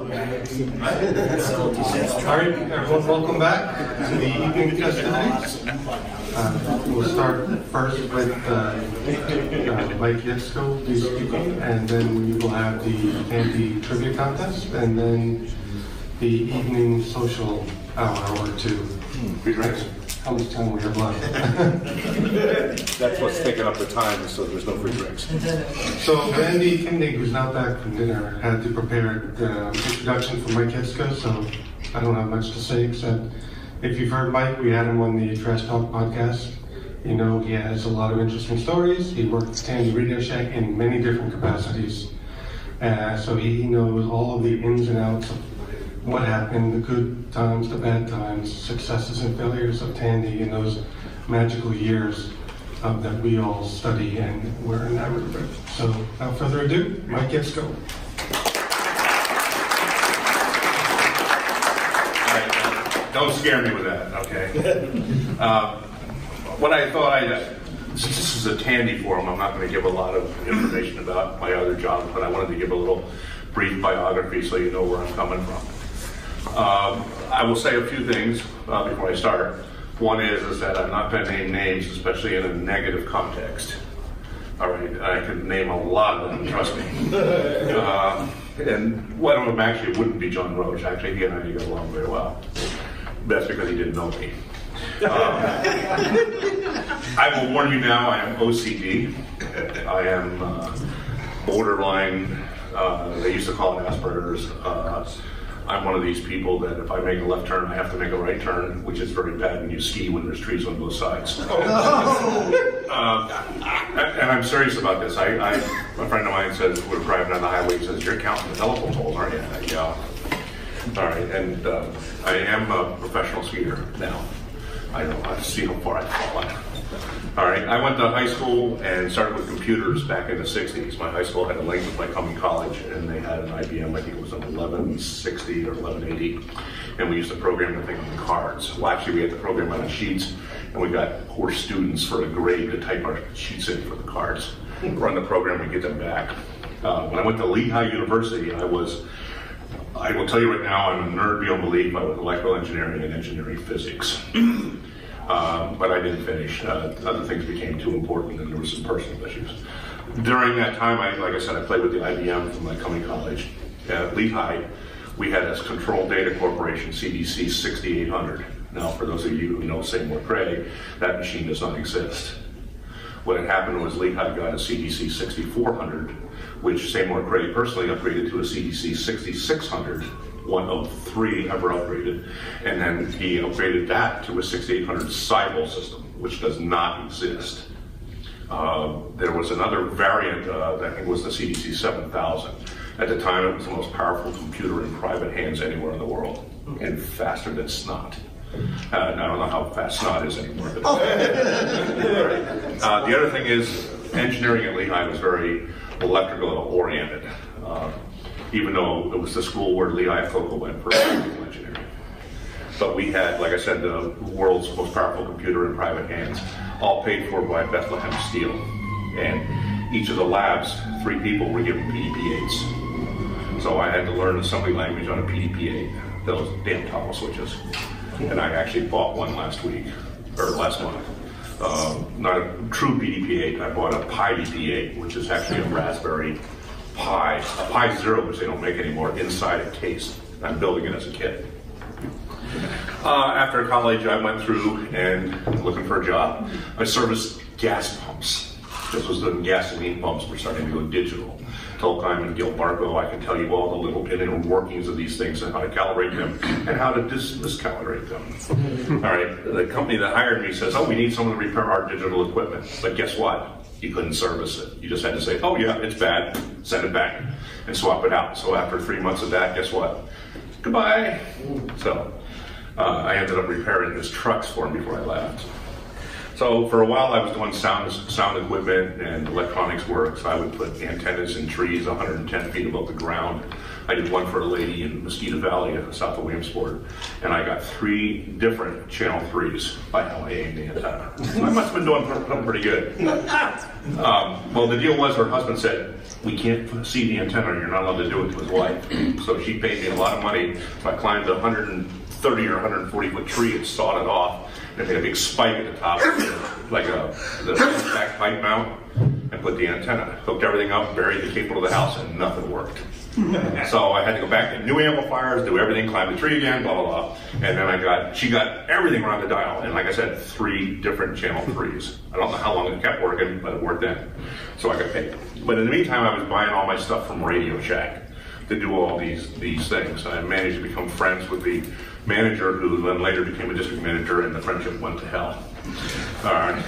All right, everyone, welcome back to the evening festivities. Uh, We'll start first with uh, uh, Mike Yetsko be speaking, and then we will have the Tandy trivia contest, and then the evening social hour or two. Free drinks? How much time we have left? That's what's taking up the time, so there's no free drinks. So Randy Kindig, who's not back from dinner, had to prepare the introduction for Mike Yetsko, so I don't have much to say except if you've heard Mike, we had him on the Trash Talk podcast. You know, he has a lot of interesting stories. He worked at Tandy Radio Shack in many different capacities. Uh, so he knows all of the ins and outs of what happened, the good times, the bad times, successes and failures of Tandy in those magical years um, that we all study and we're enamored with. So without further ado, Mike Yetsko. All right, Don't scare me with that, okay? Uh, What I thought I, since this is a Tandy forum, I'm not going to give a lot of information about my other jobs, but I wanted to give a little brief biography so you know where I'm coming from. Um, I will say a few things uh, before I start. One is, is that I'm not going to name names, especially in a negative context. All right, I could name a lot of them, trust me. Uh, and one of them actually wouldn't be John Roach. Actually, he and I get along very well. That's because he didn't know me. Uh, I will warn you now, I am OCD. I am uh, borderline, uh, they used to call it Asperger's. I'm one of these people that if I make a left turn, I have to make a right turn, which is very bad when you ski when there's trees on both sides. Uh, and I'm serious about this. I, I, a friend of mine says, we're driving on the highway, he says, you're counting the telephone poles, aren't you? I, yeah. All right, and uh, I am a professional skier now. I don't I see how far I fall. All right, I went to high school and started with computers back in the 60s. My high school had a link with my coming college, and they had an IBM, I think it was an 1160 or 1180, and we used to program the thing on the cards. Well, actually, we had to program on the sheets, and we got poor students for a grade to type our sheets in for the cards. Run the program and get them back. Uh, when I went to Lehigh University, I was I will tell you right now, I'm a nerd beyond belief. I was electrical engineering and engineering physics. Um, but I didn't finish. Uh, other things became too important, and there were some personal issues. During that time, I, like I said, I played with the IBM from my coming college. At Lehigh, we had this Control Data Corporation, CDC 6800. Now, for those of you who know Seymour Cray, that machine does not exist. What had happened was Lehigh got a CDC 6400 which Seymour Cray personally upgraded to a CDC 6600, one of three ever upgraded, and then he upgraded that to a 6800 Cyber system, which does not exist. Uh, there was another variant uh, that I think was the CDC 7000. At the time, it was the most powerful computer in private hands anywhere in the world, and faster than snot. Uh, I don't know how fast snot is anymore. But, uh, the other thing is, engineering at Lehigh was very electrical oriented, uh, even though it was the school where Lee Iacocca went for electrical engineering. But we had, like I said, the world's most powerful computer in private hands, all paid for by Bethlehem Steel. And each of the labs, three people were given PDP-8s. So I had to learn assembly language on a PDP-8, those damn toggle switches. And I actually bought one last week, or last month. Uh, not a true PDP-8. I bought a Pi DP-8, which is actually a Raspberry Pi, a Pi Zero, which they don't make anymore, inside a case. I'm building it as a kit. Uh, after college, I went through and looking for a job. I serviced gas pumps. This was when gasoline pumps were starting to go digital. Told and Gilbarco, I can tell you all the little inner workings of these things and how to calibrate them and how to dis- miscalibrate them. all right, the company that hired me says, oh, we need someone to repair our digital equipment. But guess what? You couldn't service it. You just had to say, oh, yeah, it's bad, send it back, and swap it out. So after three months of that, guess what? Goodbye. So uh, I ended up repairing his trucks for him before I left. So for a while, I was doing sound sound equipment and electronics work. So I would put antennas in trees 110 feet above the ground. I did one for a lady in Mosquito Valley, south of Williamsport, and I got three different channel threes by how I aimed the antenna. I must have been doing something pretty good. Um, well, the deal was her husband said, "We can't see the antenna. You're not allowed to do it to his wife." So she paid me a lot of money. So I climbed a 130 or 140 foot tree and sawed it off and had a big spike at the top, like a the back pipe mount, and put the antenna. Hooked everything up, buried the cable to the house, and nothing worked. so I had to go back to new amplifiers, do everything, climb the tree again, blah blah blah. And then I got she got everything around the dial, and like I said, three different channel threes. I don't know how long it kept working, but it worked then. So I got paid. But in the meantime, I was buying all my stuff from Radio Shack to do all these these things. I managed to become friends with the manager, who then later became a district manager, and the friendship went to hell. All right.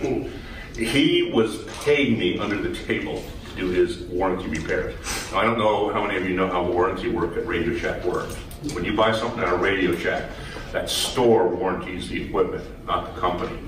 he was paying me under the table do his warranty repairs. Now, I don't know how many of you know how warranty work at Radio Shack works. When you buy something at a Radio Shack, that store warranties the equipment, not the company.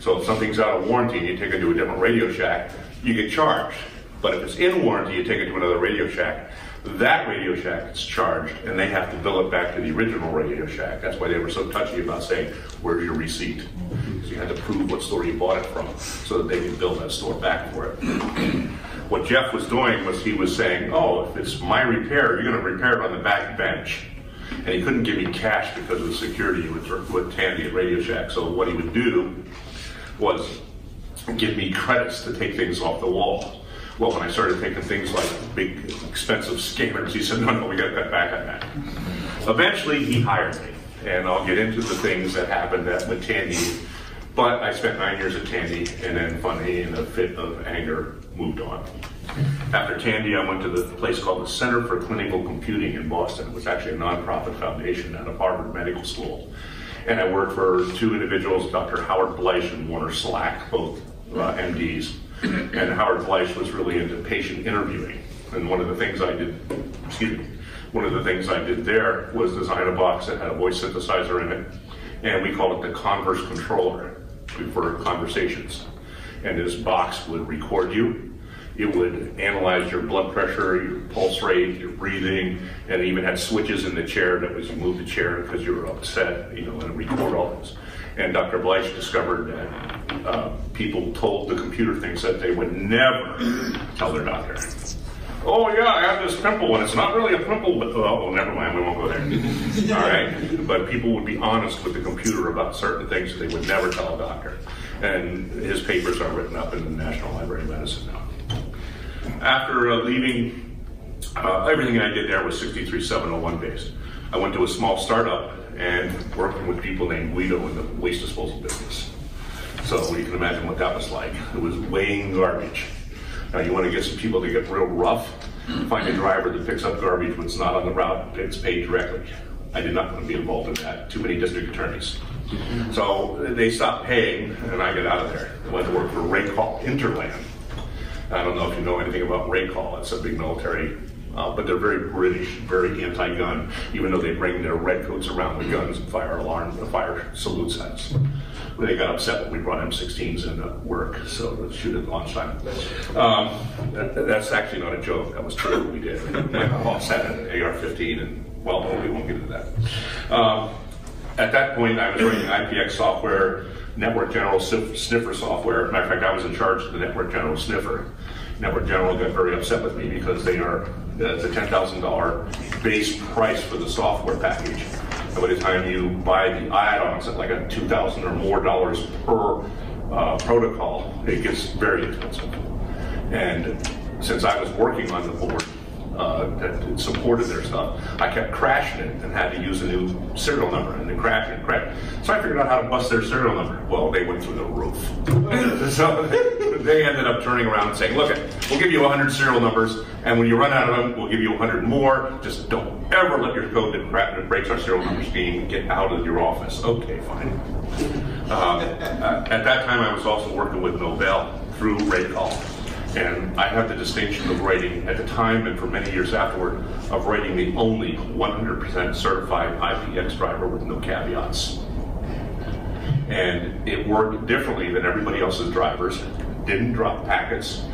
so if something's out of warranty and you take it to a different Radio Shack, you get charged. But if it's in warranty, you take it to another Radio Shack, that Radio Shack is charged, and they have to bill it back to the original Radio Shack. That's why they were so touchy about saying, "Where's your receipt?" Because you had to prove what store you bought it from, so that they could bill that store back for it. what Jeff was doing was he was saying, "Oh, if it's my repair, you're going to repair it on the back bench." And he couldn't give me cash because of the security with, with Tandy at Radio Shack. So what he would do was give me credits to take things off the wall. Well, when I started thinking things like big, expensive scanners, he said, no, no, we got to cut back on that. Eventually, he hired me, and I'll get into the things that happened at, Tandy. But I spent nine years at Tandy, and then finally, in a fit of anger, moved on. After Tandy, I went to the place called the Center for Clinical Computing in Boston. It was actually a nonprofit foundation out of Harvard Medical School. And I worked for two individuals, Dr. Howard Bleich and Warner Slack, both uh, MDs and Howard Bleich was really into patient interviewing. And one of the things I did, excuse me, one of the things I did there was design a box that had a voice synthesizer in it, and we called it the Converse Controller for conversations. And this box would record you. It would analyze your blood pressure, your pulse rate, your breathing, and it even had switches in the chair that was you move the chair because you were upset, you know, and record all this. And Dr. Bleich discovered that uh, people told the computer things that they would never tell their doctor. Oh yeah, I have this pimple, and it's not really a pimple, but oh, never mind, we won't go there. All right, but people would be honest with the computer about certain things that they would never tell a doctor. And his papers are written up in the National Library of Medicine now. After uh, leaving, uh, everything I did there was 63701 based. I went to a small startup and working with people named Guido in the waste disposal business. So you can imagine what that was like. It was weighing garbage. Now you want to get some people to get real rough, find a driver that picks up garbage when it's not on the route, it's paid directly. I did not want to be involved in that. Too many district attorneys. So they stopped paying, and I got out of there. I went to work for Racal Interlan. I don't know if you know anything about Racal. It's a big military uh, but they're very British, very anti-gun, even though they bring their red coats around with guns and fire alarm, fire salute sets. They got upset when we brought M16s into work, so to shoot at lunchtime. Um, that, that's actually not a joke. That was true. We did. My boss had an AR-15, and well, no, we won't get into that. Um, at that point, I was writing IPX software, Network General Sniffer software. Matter of fact, I was in charge of the Network General Sniffer. Network General got very upset with me because they are it's a $10,000 base price for the software package. And by the time you buy the add-ons at like a 2,000 or more dollars per uh, protocol, it gets very expensive. And since I was working on the board, uh, that supported their stuff, I kept crashing it and had to use a new serial number and then crash and crash. So I figured out how to bust their serial number. Well, they went through the roof. so they ended up turning around and saying, look, we'll give you 100 serial numbers, and when you run out of them, we'll give you 100 more. Just don't ever let your code that breaks our serial number scheme get out of your office. Okay, fine. Uh, at that time, I was also working with Novell through Racal. And I have the distinction of writing, at the time and for many years afterward, of writing the only 100% certified IPX driver with no caveats. And it worked differently than everybody else's drivers, didn't drop packets,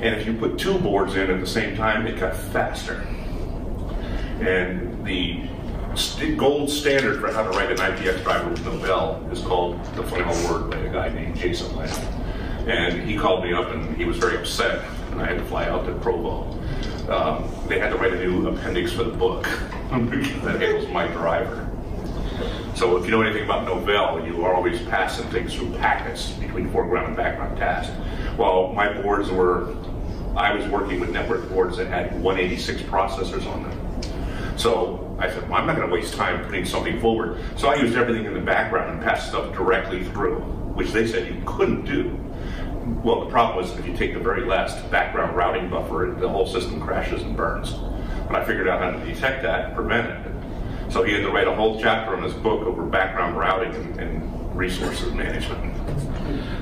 and if you put two boards in at the same time, it got faster. And the st- gold standard for how to write an IPX driver with Novell is called the final word by a guy named Jason Lamb. And he called me up and he was very upset, and I had to fly out to Provo. Um, they had to write a new appendix for the book that handles my driver. So if you know anything about Novell, you are always passing things through packets between foreground and background tasks. Well, my boards were, I was working with network boards that had 186 processors on them. So I said, well, I'm not going to waste time putting something forward. So I used everything in the background and passed stuff directly through, which they said you couldn't do. Well, the problem was if you take the very last background routing buffer, the whole system crashes and burns. And I figured out how to detect that and prevent it. So he had to write a whole chapter in his book over background routing and, and resources management.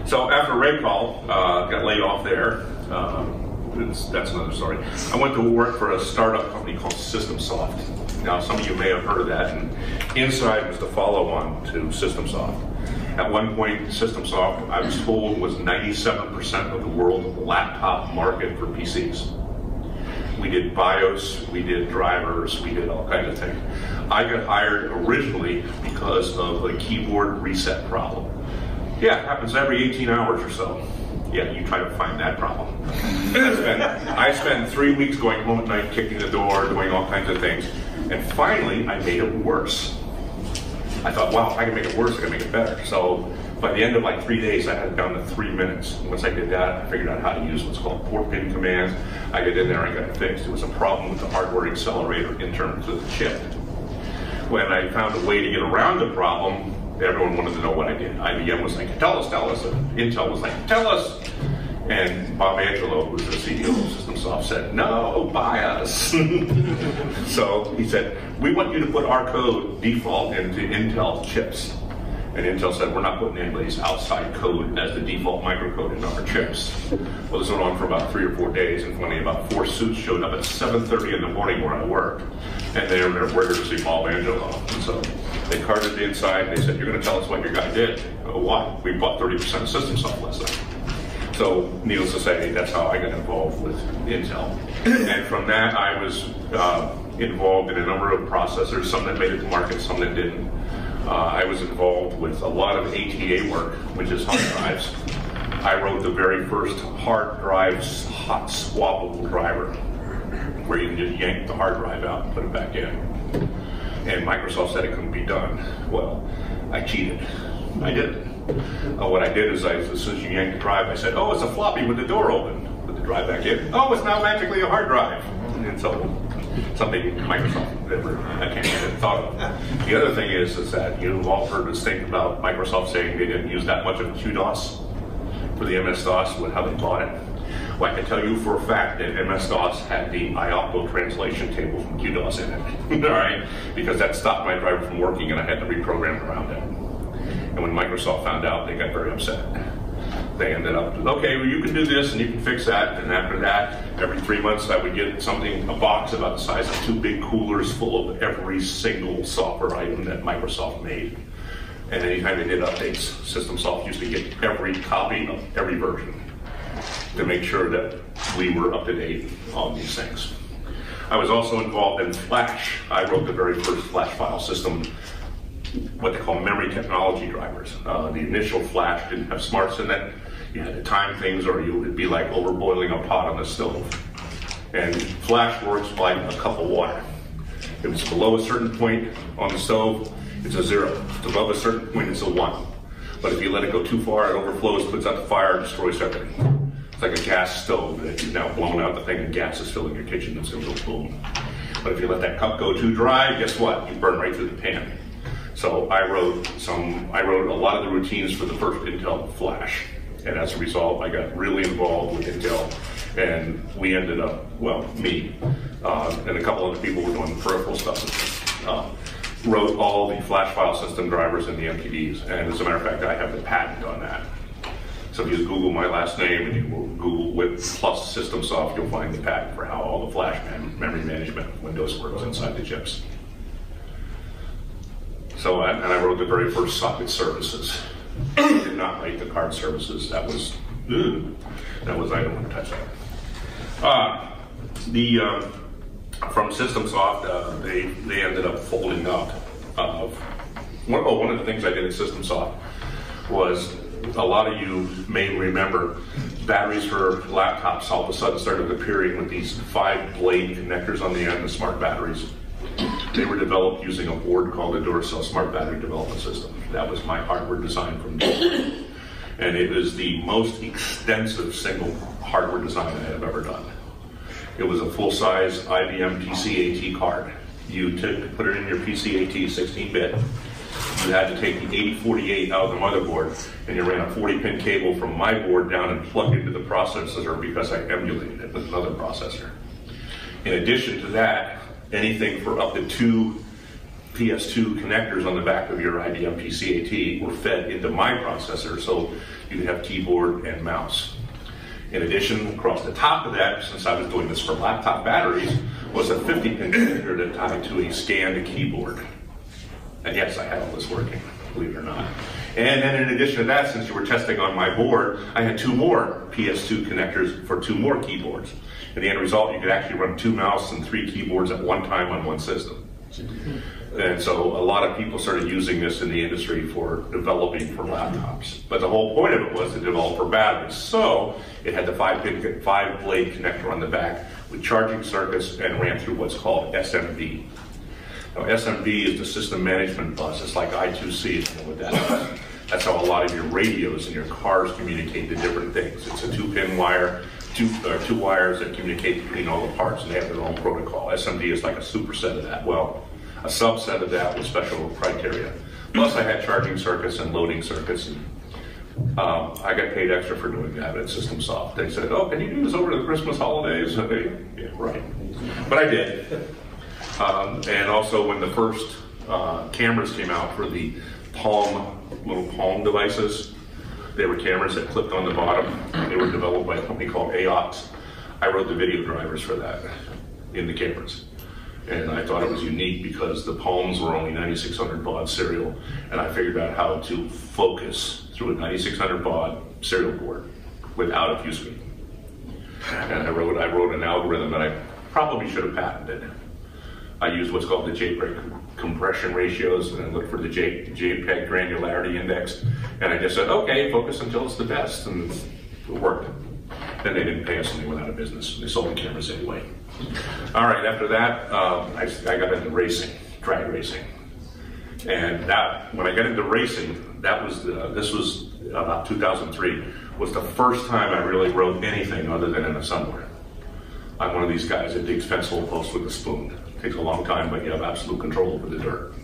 So after Racal, uh, got laid off there. Um, that's another story. I went to work for a startup company called SystemSoft. Now, some of you may have heard of that, and Insyde was the follow-on to SystemSoft. At one point, SystemSoft, I was told, was 97% of the world laptop market for PCs. We did BIOS, we did drivers, we did all kinds of things. I got hired originally because of a keyboard reset problem. Yeah, it happens every 18 hours or so. Yeah, you try to find that problem. I spent, I spent three weeks going home at night, kicking the door, doing all kinds of things. And finally, I made it worse. I thought, wow, if I can make it worse, I can make it better. So by the end of like three days, I had it down to three minutes. Once I did that, I figured out how to use what's called port pin commands. I got in there and got it fixed. It was a problem with the hardware accelerator in terms of the chip. When I found a way to get around the problem, everyone wanted to know what I did. IBM was like, tell us, tell us. Intel was like, tell us. And Bob Angelo, who's the CEO of SystemSoft, said, no, buy us. so he said, we want you to put our code default into Intel chips. And Intel said, we're not putting anybody's outside code as the default microcode in our chips. Well, this went on for about three or four days, and finally about four suits showed up at 7.30 in the morning where I work. And they were to see Bob Angelo. And so they carted the inside, and they said, you're going to tell us what your guy did. Why? We bought 30% of SystemSoft last night. So, needless to say, that's how I got involved with Intel. and from that, I was uh, involved in a number of processors, some that made it to market, some that didn't. Uh, I was involved with a lot of ATA work, which is hard drives. I wrote the very first hard drive hot swappable driver, where you can just yank the hard drive out and put it back in. And Microsoft said it couldn't be done. Well, I cheated. I did. Uh, what I did is, I, as soon as you yank the drive, I said, "Oh, it's a floppy with the door open." Put the drive back in. Oh, it's now magically a hard drive. And so, something Microsoft never, I can't even thought of. The other thing is, is that you've all heard us thing about Microsoft saying they didn't use that much of QDOS for the MS DOS with how they bought it. Well, I can tell you for a fact that MS DOS had the IOPCO translation table from QDOS in it. all right, because that stopped my driver from working, and I had to reprogram around it. And when Microsoft found out, they got very upset. They ended up, okay, well, you can do this and you can fix that. And after that, every three months, I would get something, a box about the size of two big coolers full of every single software item that Microsoft made. And anytime they did updates, SystemSoft used to get every copy of every version to make sure that we were up to date on these things. I was also involved in Flash. I wrote the very first Flash file system what they call memory technology drivers. Uh, the initial flash didn't have smarts in it. You had to time things or you would be like overboiling a pot on the stove. And flash works like a cup of water. If it's below a certain point on the stove, it's a zero. If it's above a certain point, it's a one. But if you let it go too far, it overflows, puts out the fire, destroys everything. It's like a gas stove that you've now blown out the thing and gas is filling your kitchen, it's gonna go boom. But if you let that cup go too dry, guess what? You burn right through the pan. So I wrote some, I wrote a lot of the routines for the first Intel Flash. And as a result, I got really involved with Intel. And we ended up, well, me uh, and a couple other people were doing peripheral stuff. Uh, wrote all the flash file system drivers and the MTDs. And as a matter of fact, I have the patent on that. So if you Google my last name and you Google with plus SystemSoft, you'll find the patent for how all the flash mem memory management Windows works inside the chips. So, and I wrote the very first socket services. did not write the card services. That was, that was, I don't want to touch that. Uh, the, um, from SystemSoft, uh, they, they ended up folding up. Uh, one, oh, one of the things I did at SystemSoft was a lot of you may remember batteries for laptops all of a sudden started appearing with these five blade connectors on the end the smart batteries. They were developed using a board called the Duracell Smart Battery Development System. That was my hardware design from Duracell. And it is the most extensive single hardware design I have ever done. It was a full-size IBM PCAT card. You took, put it in your PCAT 16-bit, you had to take the 8048 out of the motherboard and you ran a 40 pin cable from my board down and plugged into the processor because I emulated it with another processor. In addition to that, anything for up to two PS2 connectors on the back of your IBM PCAT were fed into my processor so you could have keyboard and mouse. In addition, across the top of that, since I was doing this for laptop batteries, was a 50 pin connector that tied to a scanned keyboard. And yes, I had all this working, believe it or not. And then in addition to that, since you were testing on my board, I had two more PS2 connectors for two more keyboards. And the end result, you could actually run two mouse and three keyboards at one time on one system. And so a lot of people started using this in the industry for developing for laptops. But the whole point of it was to develop for batteries. So it had the five, pin, five blade connector on the back with charging circuits and ran through what's called SMB. Now, SMB is the system management bus. It's like I2C, you know what that is. That's how a lot of your radios in your cars communicate to different things. It's a two-pin wire, two, uh, two wires that communicate between all the parts, and they have their own protocol. SMB is like a superset of that. Well, a subset of that with special criteria. Plus, I had charging circuits and loading circuits. And, um, I got paid extra for doing that at SystemSoft. They said, "Oh, can you do this over the Christmas holidays?" Yeah, right. But I did. Um, and also when the first uh, cameras came out for the Palm, little Palm devices, they were cameras that clipped on the bottom. They were developed by a company called AOX. I wrote the video drivers for that in the cameras. And I thought it was unique because the Palms were only 9600 baud serial, and I figured out how to focus through a 9600 baud serial board without speed. And I wrote, I wrote an algorithm that I probably should have patented. I used what's called the JPEG compression ratios, and I looked for the J, JPEG granularity index, and I just said, okay, focus until it's the best, and it worked. Then they didn't pay us, and they went out of business. They sold the cameras anyway. All right, after that, um, I, I got into racing, drag racing. And that, when I got into racing, that was, the, this was about 2003, was the first time I really wrote anything other than in assembler. I'm one of these guys that digs pencil posts with a spoon. Takes a long time, but you have absolute control over the dirt.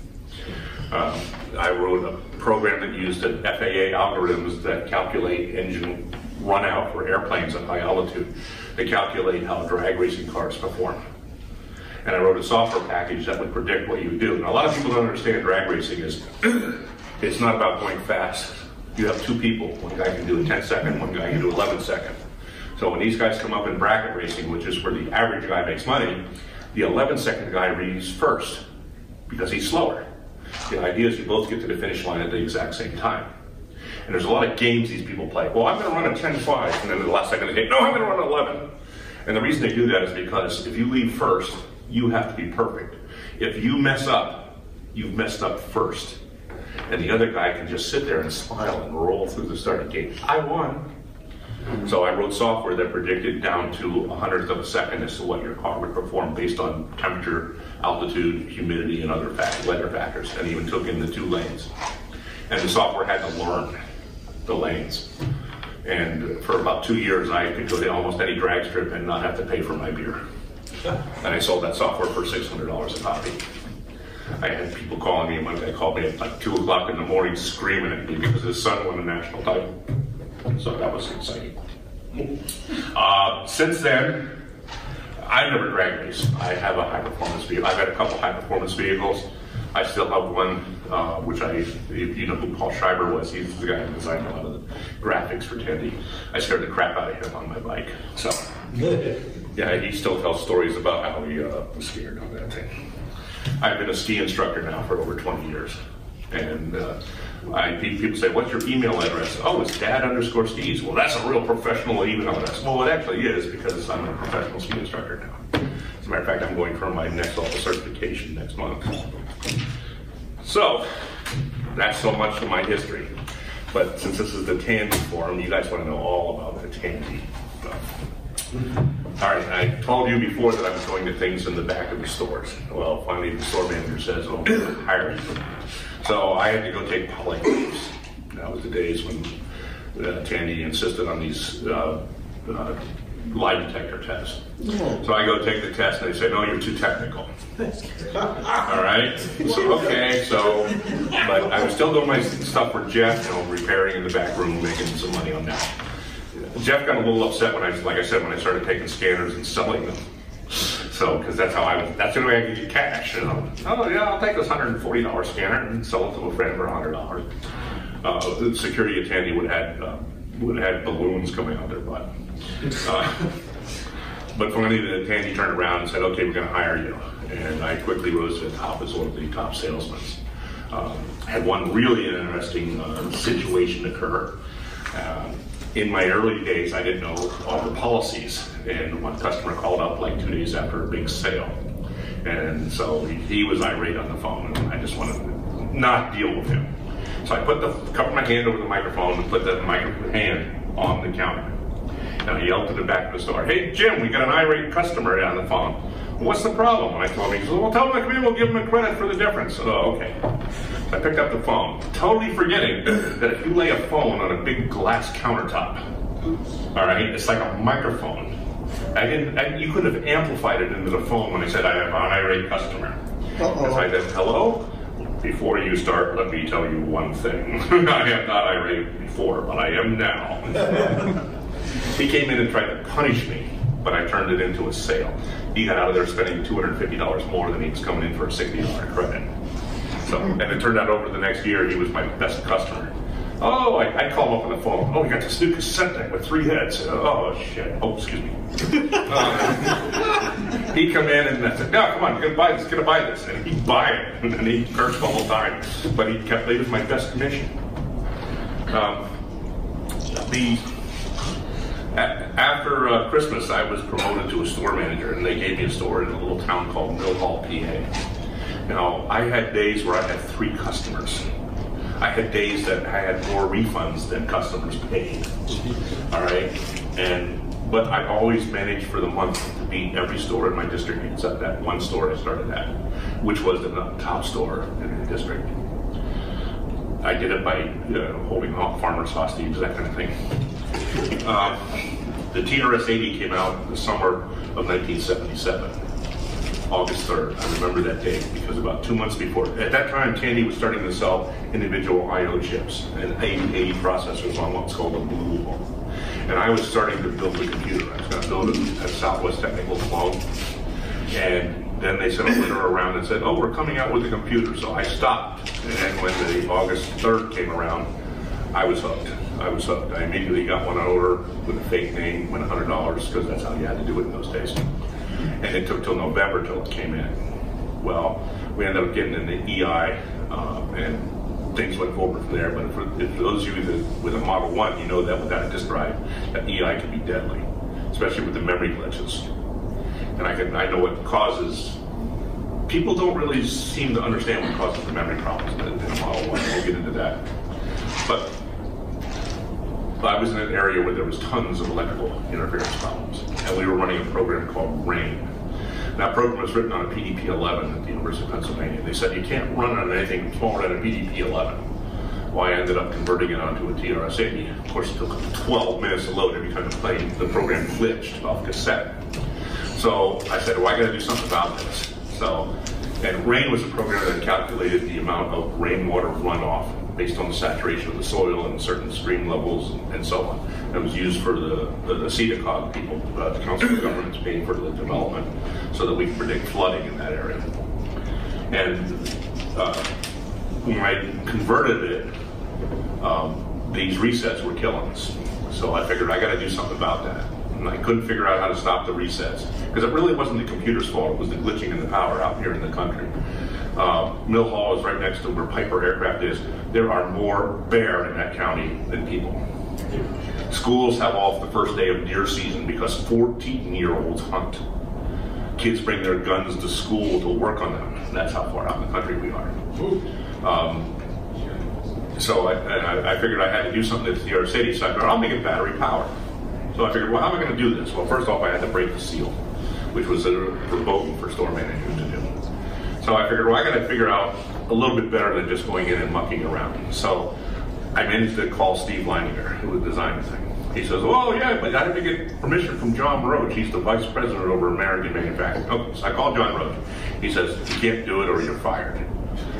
Um, I wrote a program that used FAA algorithms that calculate engine runout for airplanes at high altitude. They calculate how drag racing cars perform. And I wrote a software package that would predict what you do. And a lot of people don't understand drag racing is it's not about going fast. You have two people. One guy can do a 10 second, one guy can do 11 second. So when these guys come up in bracket racing, which is where the average guy makes money, the 11 second guy reads first because he's slower. The idea is you both get to the finish line at the exact same time. And there's a lot of games these people play. Well, I'm going to run a 10-5, and then the last second they say, no, I'm going to run an 11. And the reason they do that is because if you leave first, you have to be perfect. If you mess up, you've messed up first. And the other guy can just sit there and smile and roll through the starting gate. I won. So I wrote software that predicted down to a hundredth of a second as to what your car would perform based on temperature, altitude, humidity, and other weather factors, and even took in the two lanes. And the software had to learn the lanes. And for about two years, I could go to almost any drag strip and not have to pay for my beer. And I sold that software for $600 a copy. I had people calling me, one guy called me at like 2 o'clock in the morning screaming at me because his son won a national title. So that was exciting. Uh, since then, I've never drag raced. I have a high performance vehicle. I've had a couple high performance vehicles. I still have one, uh, which I, you know who Paul Schreiber was. He's the guy who designed a lot of the graphics for Tandy. I scared the crap out of him on my bike. So, yeah, he still tells stories about how he uh, was scared on that thing. I've been a ski instructor now for over 20 years. And uh, I, people say, what's your email address? Oh, it's dad underscore skis. Well, that's a real professional email address. Well, it actually is because I'm a professional ski instructor now. As a matter of fact, I'm going for my next level certification next month. So, that's so much of my history. But since this is the Tandy Forum, you guys want to know all about the Tandy. All right, I told you before that I was going to things in the back of the stores. Well, finally the store manager says, oh, hire you. So I had to go take polygraphs. That was the days when uh, Tandy insisted on these uh, uh, lie detector tests. So I go take the test, and they say, "No, you're too technical." All right. So okay. So, but I was still doing my stuff for Jeff, you know, repairing in the back room, making some money on that. Jeff got a little upset when I, like I said, when I started taking scanners and selling them. So, because that's how I that's the only way I could get cash. You know? Oh yeah, I'll take this hundred and forty dollar scanner and sell it to a friend for hundred dollars. Uh, the security attendant would have had uh, would have had balloons coming out their butt. Uh, but finally, the Tandy turned around and said, "Okay, we're going to hire you." And I quickly rose to the top as one of the top salesmen. Um, had one really interesting uh, situation occur. Uh, in my early days, I didn't know all the policies, and one customer called up like two days after a big sale, and so he, he was irate on the phone, and I just wanted to not deal with him. So I put the covered my hand over the microphone and put the microphone hand on the counter. And I yelled to the back of the store, "Hey Jim, we got an irate customer on the phone. What's the problem?" And I told him, he said, "Well, tell him to come in. We'll give him a credit for the difference." Oh, okay. So I picked up the phone, totally forgetting that if you lay a phone on a big glass countertop, all right, it's like a microphone. I didn't. I, you could have amplified it into the phone when I said I have an irate customer. Uh-oh. I said, "Hello." Before you start, let me tell you one thing. I am not irate before, but I am now. he came in and tried to punish me, but I turned it into a sale. He got out of there spending $250 more than he was coming in for a $60 credit. So, and it turned out over the next year, he was my best customer. Oh, I, I call him up on the phone. Oh, you got this new cassette deck with three heads. Oh, shit. Oh, excuse me. Uh, he come in and I said, no, come on, you're going to buy this, going to buy this. And he'd buy it. And he cursed the whole time. But he kept, it was my best commission. Um, the, after uh, Christmas, I was promoted to a store manager, and they gave me a store in a little town called Mill Hall, PA. Now, I had days where I had three customers I had days that I had more refunds than customers paid. All right, and but I always managed for the month to beat every store in my district except that one store I started at, which was the top store in the district. I did it by uh, holding off farmers hostage, that kind of thing. Uh, the TRS 80 came out the summer of 1977. August 3rd. I remember that date because about two months before, at that time, Tandy was starting to sell individual I.O. chips and 8080 processors on what's called a blue wall. And I was starting to build a computer. I was going to build at Southwest Technical Clone. And then they sent a letter around and said, oh, we're coming out with a computer. So I stopped. And when the August 3rd came around, I was hooked. I was. I immediately got one order with a fake name, went $100 because that's how you had to do it in those days and it took till November till it came in. Well, we ended up getting in the EI, uh, and things went forward from there. But for, for those of you that, with a Model 1, you know that without a disk drive, that EI can be deadly, especially with the memory glitches. And I, can, I know what causes, people don't really seem to understand what causes the memory problems in, in Model 1. We'll get into that. But I was in an area where there was tons of electrical interference problems, and we were running a program called RAIN. That program was written on a PDP-11 at the University of Pennsylvania. They said you can't run on anything smaller than a PDP-11. Well, I ended up converting it onto a TRS-80. Of course, it took 12 minutes to load every time the play. The program glitched off cassette. So I said, well, I got to do something about this. So, and RAIN was a program that calculated the amount of rainwater runoff based on the saturation of the soil and certain stream levels and, and so on. It was used for the, the, the SEDA-COG people, uh, the Council of Governments paying for the development so that we can predict flooding in that area. And uh, when I converted it, um, these resets were killing us. So I figured I got to do something about that. And I couldn't figure out how to stop the resets because it really wasn't the computer's fault. It was the glitching in the power out here in the country. Uh, Mill Hall is right next to where Piper Aircraft is. There are more bear in that county than people. Schools have off the first day of deer season because 14 year olds hunt. Kids bring their guns to school to work on them. That's how far out in the country we are. Um, so I, I, figured I had to do something at Sierra City, so I thought, I'll make it battery powered. So I figured, well, how am I going to do this? Well, first off, I had to break the seal, which was a verboten for store managers to do. So I figured, well, I got to figure out a little bit better than just going in and mucking around. So I managed to call Steve Leininger, who would design the thing. He says, oh, yeah, but I had to get permission from John Roach. He's the vice president over American Manufacturing. Okay, so I called John Roach. He says, you can't do it or you're fired.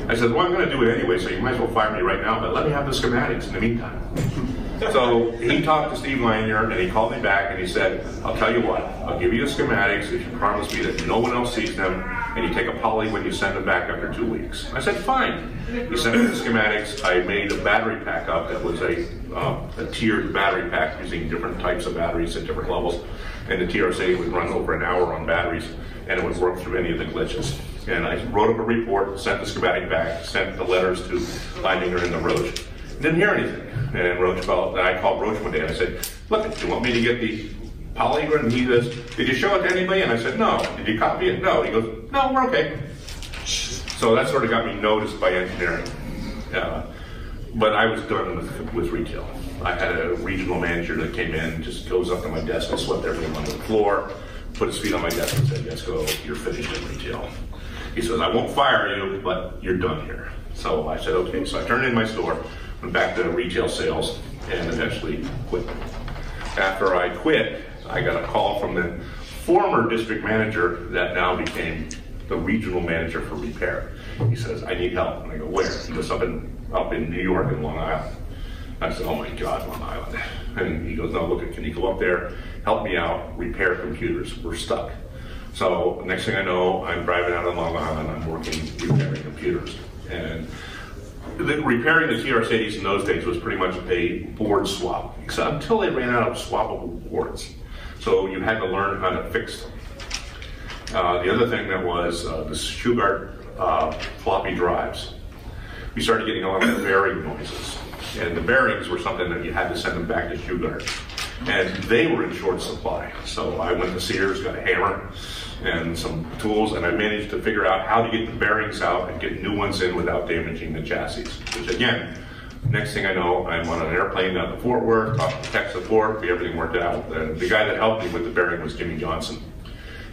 I said, well, I'm going to do it anyway, so you might as well fire me right now, but let me have the schematics in the meantime. so he talked to Steve Leininger, and he called me back, and he said, I'll tell you what, I'll give you the schematics if you promise me that no one else sees them, and you take a poly when you send them back after two weeks. I said, fine. He sent me the schematics. I made a battery pack up that was a, uh, a tiered battery pack using different types of batteries at different levels, and the TRC would run over an hour on batteries, and it would work through any of the glitches. And I wrote up a report, sent the schematic back, sent the letters to Leininger and the Roach. Didn't hear anything. And Roach called, and I called Roach one day and I said, look, do you want me to get the polygon? And he says, did you show it to anybody? And I said, no. Did you copy it? No. He goes, no, we're okay. So that sort of got me noticed by engineering. Uh, but I was done with, with retail. I had a regional manager that came in, just goes up to my desk, I swept everything on the floor, put his feet on my desk and said, yes, go, you're finished in retail. He says, I won't fire you, but you're done here. So I said, okay. So I turned in my store, back to retail sales, and eventually quit. After I quit, I got a call from the former district manager that now became the regional manager for repair. He says, I need help. And I go, where? He goes, up in, up in New York in Long Island. I said, oh my God, Long Island. And he goes, no, look, can you go up there, help me out, repair computers? We're stuck. So next thing I know, I'm driving out of Long Island. I'm working repairing computers, and the, repairing the TRS-80s in those days was pretty much a board swap, except until they ran out of swappable boards. So you had to learn how to fix them. Uh, the other thing that was uh, the Shugart uh, floppy drives. We started getting a lot of bearing noises, and the bearings were something that you had to send them back to Shugart and they were in short supply. So I went to Sears, got a hammer and some tools, and I managed to figure out how to get the bearings out and get new ones in without damaging the chassis. Which again, next thing I know, I'm on an airplane down to Fort Worth, to tech support, everything worked out. The guy that helped me with the bearing was Jimmy Johnson.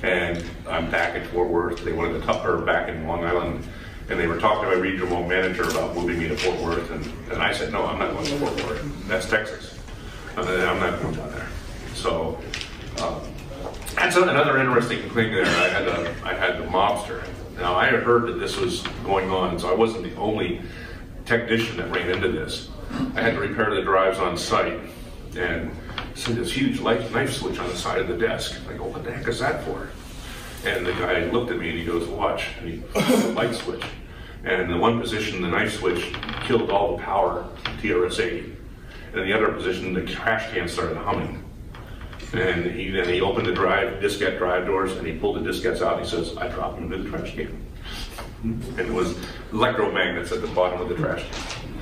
And I'm back at Fort Worth. They wanted to or back in Long Island and they were talking to my regional manager about moving me to Fort Worth, and, and I said, no, I'm not going to Fort Worth. That's Texas. I'm not going down there. So um, that's another interesting thing there. I had a, I had the mobster. Now I had heard that this was going on, so I wasn't the only technician that ran into this. I had to repair the drives on site, and see this huge knife switch on the side of the desk. I go, what the heck is that for? And the guy looked at me and he goes, watch. And he the light switch. And in one position, the knife switch killed all the power to TRS-80 in the other position, the trash can started humming. And he then he opened the drive, diskette drive doors, and he pulled the diskettes out. And he says, "I dropped them into the trash can." And it was electromagnets at the bottom of the trash can.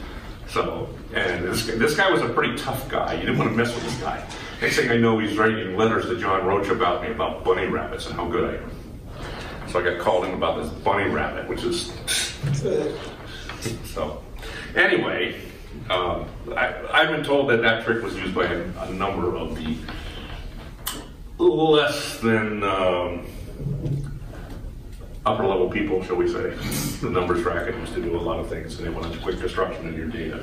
So, and this, this guy was a pretty tough guy. You didn't want to mess with this guy. Next thing I know, he's writing letters to John Roach about me about bunny rabbits and how good I am. So I got called in about this bunny rabbit, which is so. Anyway, um, I, have been told that that trick was used by a, a number of the less than um, upper level people, shall we say. the numbers racket used to do a lot of things, and they wanted quick destruction of your data.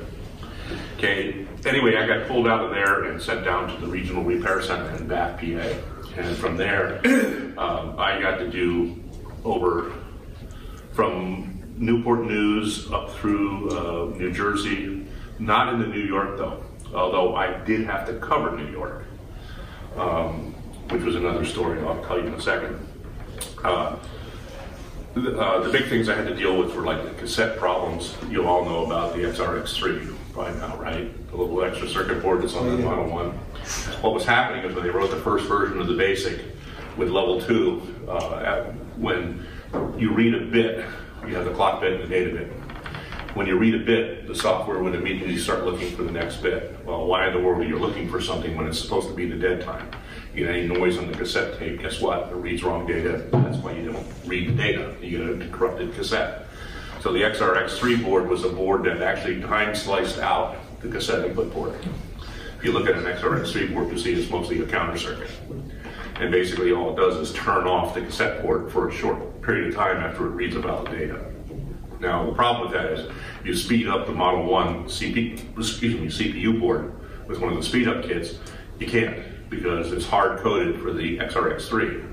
Okay, anyway, I got pulled out of there and sent down to the regional repair center in Bath, PA. And from there, um, I got to do over from Newport News up through uh, New Jersey, not into New York though, although I did have to cover New York, um, which was another story I'll tell you in a second. Uh, the, uh, the, big things I had to deal with were like the cassette problems. You all know about the XRX3 by now, right? The little extra circuit board that's on the Model 1. What was happening is when they wrote the first version of the BASIC with level 2, uh, when you read a bit You have the clock bit and the data bit. When you read a bit, the software would immediately start looking for the next bit. Well, why in the world are you looking for something when it's supposed to be the dead time? You get any noise on the cassette tape, guess what? It reads wrong data. That's why you don't read the data. You get a corrupted cassette. So the XRX3 board was a board that actually time sliced out the cassette input port. If you look at an XRX3 board, you see it's mostly a counter circuit. And basically all it does is turn off the cassette port for a short period of time after it reads a valid data. Now, the problem with that is you speed up the Model 1 CP, excuse me, CPU board with one of the speed up kits, you can't because it's hard coded for the XRX3.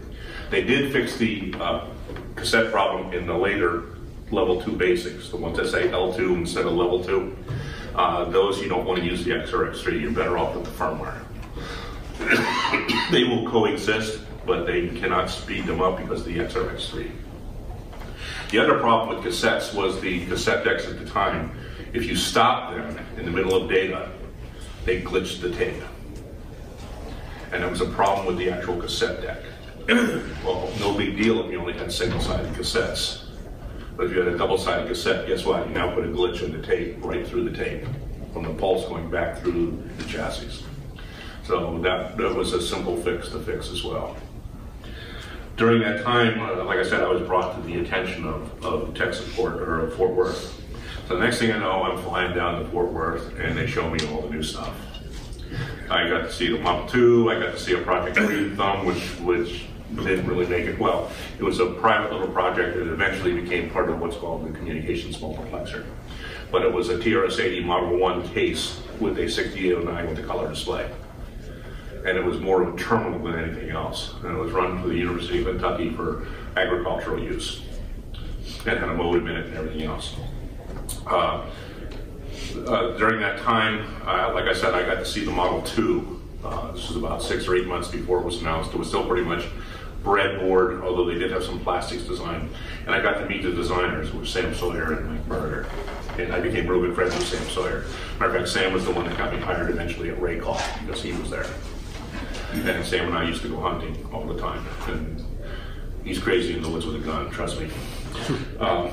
They did fix the uh, cassette problem in the later level 2 basics, the ones that say L2 instead of level 2. Uh, those you don't want to use the XRX3, you're better off with the firmware. they will coexist, but they cannot speed them up because of the XRX3. The other problem with cassettes was the cassette decks at the time. If you stop them in the middle of data, they glitched the tape. And it was a problem with the actual cassette deck. well, no big deal if you only had single-sided cassettes. But if you had a double-sided cassette, guess what? You now put a glitch in the tape, right through the tape, from the pulse going back through the chassis. So that, that was a simple fix to fix as well during that time, uh, like I said, I was brought to the attention of, of tech support or of Fort Worth. So the next thing I know, I'm flying down to Fort Worth and they show me all the new stuff. I got to see the Model 2, I got to see a Project Green Thumb, which, which didn't really make it well. It was a private little project that eventually became part of what's called the communications multiplexer. But it was a TRS-80 Model 1 case with a 6809 with a color display and it was more of a terminal than anything else. And it was run for the University of Kentucky for agricultural use. It had a modem in it and everything else. Uh, uh, during that time, uh, like I said, I got to see the Model 2. Uh, this was about six or eight months before it was announced. It was still pretty much breadboard, although they did have some plastics design. And I got to meet the designers, which Sam Sawyer and Mike Berger. And I became real good friends with Sam Sawyer. Matter of fact, Sam was the one that got me hired eventually at Racal because he was there. And Sam and I used to go hunting all the time. And he's crazy in the woods with a gun, trust me. Um,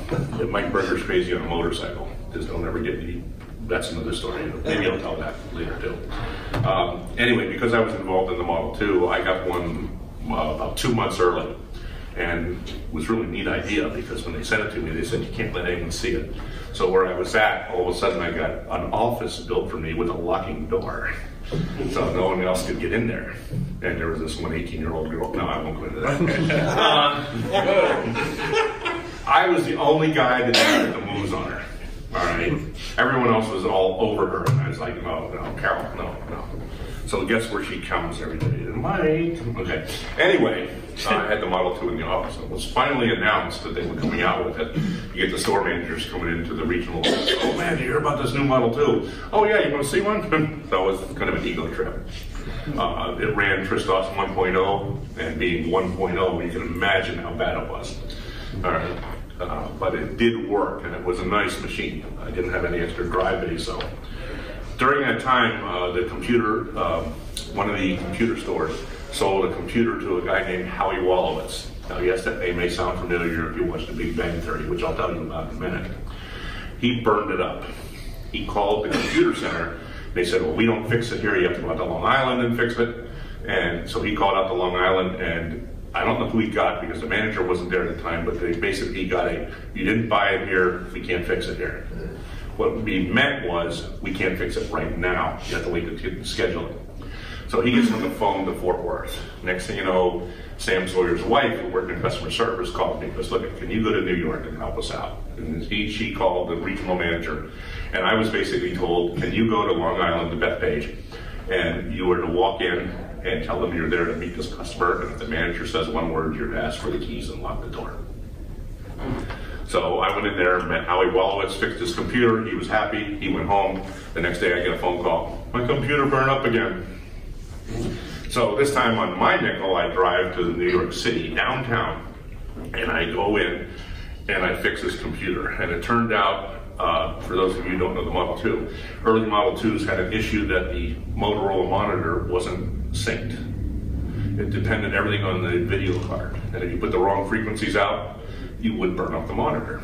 Mike Berger's crazy on a motorcycle. Just don't ever get me. That's another story. Maybe I'll tell that later too. Um, anyway, because I was involved in the Model 2, I got one uh, about two months early. And it was really a neat idea because when they sent it to me, they said you can't let anyone see it. So where I was at, all of a sudden I got an office built for me with a locking door so no one else could get in there. And there was this one 18 year old girl. No, I won't go into that. um, I was the only guy that had the moves on her. All right. Everyone else was all over her, and I was like, no, no, Carol, no, no. So guess where she comes every day? Mike. Okay. Anyway, uh, I had the Model 2 in the office. It was finally announced that they were coming out with it. You get the store managers coming into the regional. Office. Oh man, you hear about this new Model 2? Oh yeah, you want to see one? that was kind of an ego trip. Uh, it ran TRSDOS 1.0, and being 1.0, you can imagine how bad it was. All right. Uh, but it did work, and it was a nice machine. I didn't have any extra drive base, so during that time, uh, the computer, uh, one of the computer stores, sold a computer to a guy named Howie Wolowitz. Now, yes, that name may sound familiar if you watched The Big Bang Theory, which I'll tell you about in a minute. He burned it up. He called the computer center. They said, well, we don't fix it here. You have to go out to Long Island and fix it. And so he called out to Long Island, and I don't know who he got because the manager wasn't there at the time, but they basically got a, you didn't buy it here, we can't fix it here. What we meant was, we can't fix it right now. You have to wait to schedule it. So he gets on the phone to Fort Worth. Next thing you know, Sam Sawyer's wife, who worked in customer service, called me and goes, look, can you go to New York and help us out? And he, she called the regional manager. And I was basically told, can you go to Long Island to Bethpage? And you were to walk in and tell them you're there to meet this customer. And if the manager says one word, you're to ask for the keys and lock the door. So I went in there, met Howie Wolowitz, fixed his computer. He was happy. He went home. The next day I get a phone call. My computer burned up again. So this time on my nickel, I drive to New York City, downtown, and I go in and I fix this computer. And it turned out, uh, for those of you who don't know the Model 2, early Model 2s had an issue that the Motorola monitor wasn't synced. It depended everything on the video card. And if you put the wrong frequencies out, you would burn up the monitor.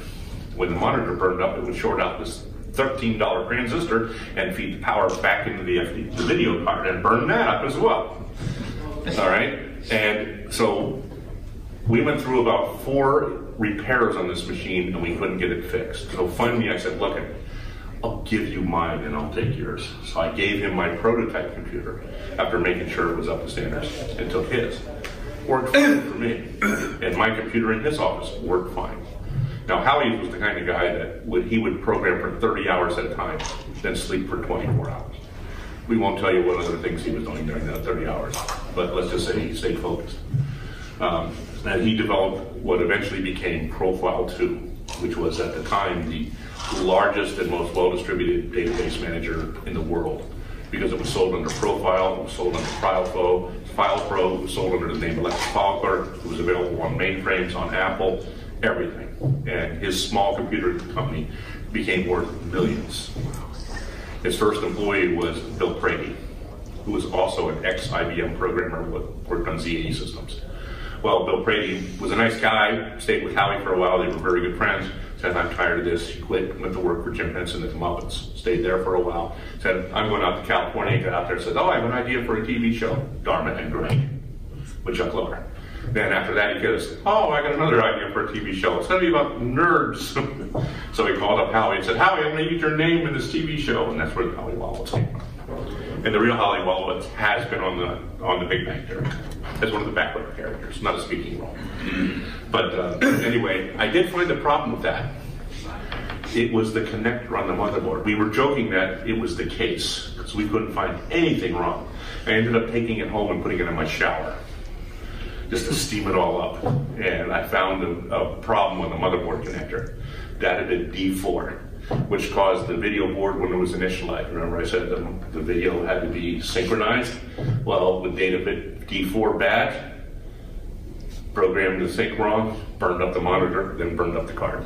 When the monitor burned up, it would short out this $13 transistor and feed the power back into the, FD, the video card and burn that up as well. All right? And so we went through about four repairs on this machine and we couldn't get it fixed. So finally I said, look, I'll give you mine and I'll take yours. So I gave him my prototype computer after making sure it was up to standards and took his. Worked fine for me. And my computer in his office worked fine. Now Howie was the kind of guy that would, he would program for 30 hours at a time, then sleep for 24 hours. We won't tell you what other things he was doing during that 30 hours, but let's just say he stayed focused. Um, and he developed what eventually became Profile 2, which was at the time the largest and most well-distributed database manager in the world because it was sold under Profile, it was sold under FilePro, FilePro, was sold under the name Alexa FileClerk, it was available on mainframes, on Apple, everything. And his small computer company became worth millions. His first employee was Bill Prady, who was also an ex-IBM programmer who worked on ZAE systems. Well, Bill Prady was a nice guy, stayed with Howie for a while, they were very good friends, said, I'm tired of this, he quit, went to work for Jim Henson at the Muppets, stayed there for a while, said, I'm going out to California, got out there, said, oh, I have an idea for a TV show, Dharma and Greg, with Chuck Lorre. Then after that, he goes, oh, I got another idea for a TV show. It's going to be about nerds. so he called up Howie and said, Howie, I'm going to use your name in this TV show. And that's where Howie Wolowitz came from. And the real Howie Wolowitz has been on the on the Big Bang Theory as one of the background characters, not a speaking role. But uh, anyway, I did find a problem with that. It was the connector on the motherboard. We were joking that it was the case because we couldn't find anything wrong. I ended up taking it home and putting it in my shower just to steam it all up. And I found a, a problem with the motherboard connector. That had been D4 which caused the video board when it was initialized. Remember I said the, the video had to be synchronized? Well, with data bit D4 bad, programmed to sync wrong, burned up the monitor, then burned up the card.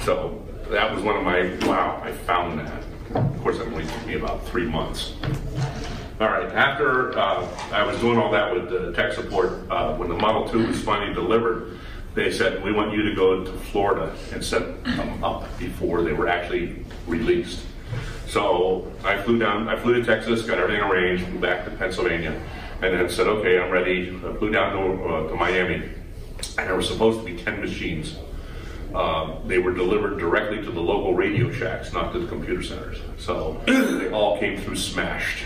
So that was one of my, wow, I found that. Of course, that only took me about three months. All right, after uh, I was doing all that with the tech support, uh, when the Model 2 was finally delivered, they said, we want you to go to Florida and set them up before they were actually released. So I flew down, I flew to Texas, got everything arranged, flew back to Pennsylvania, and then said, okay, I'm ready. I flew down to, uh, to Miami, and there were supposed to be 10 machines. Uh, they were delivered directly to the local Radio Shacks, not to the computer centers. So they all came through smashed.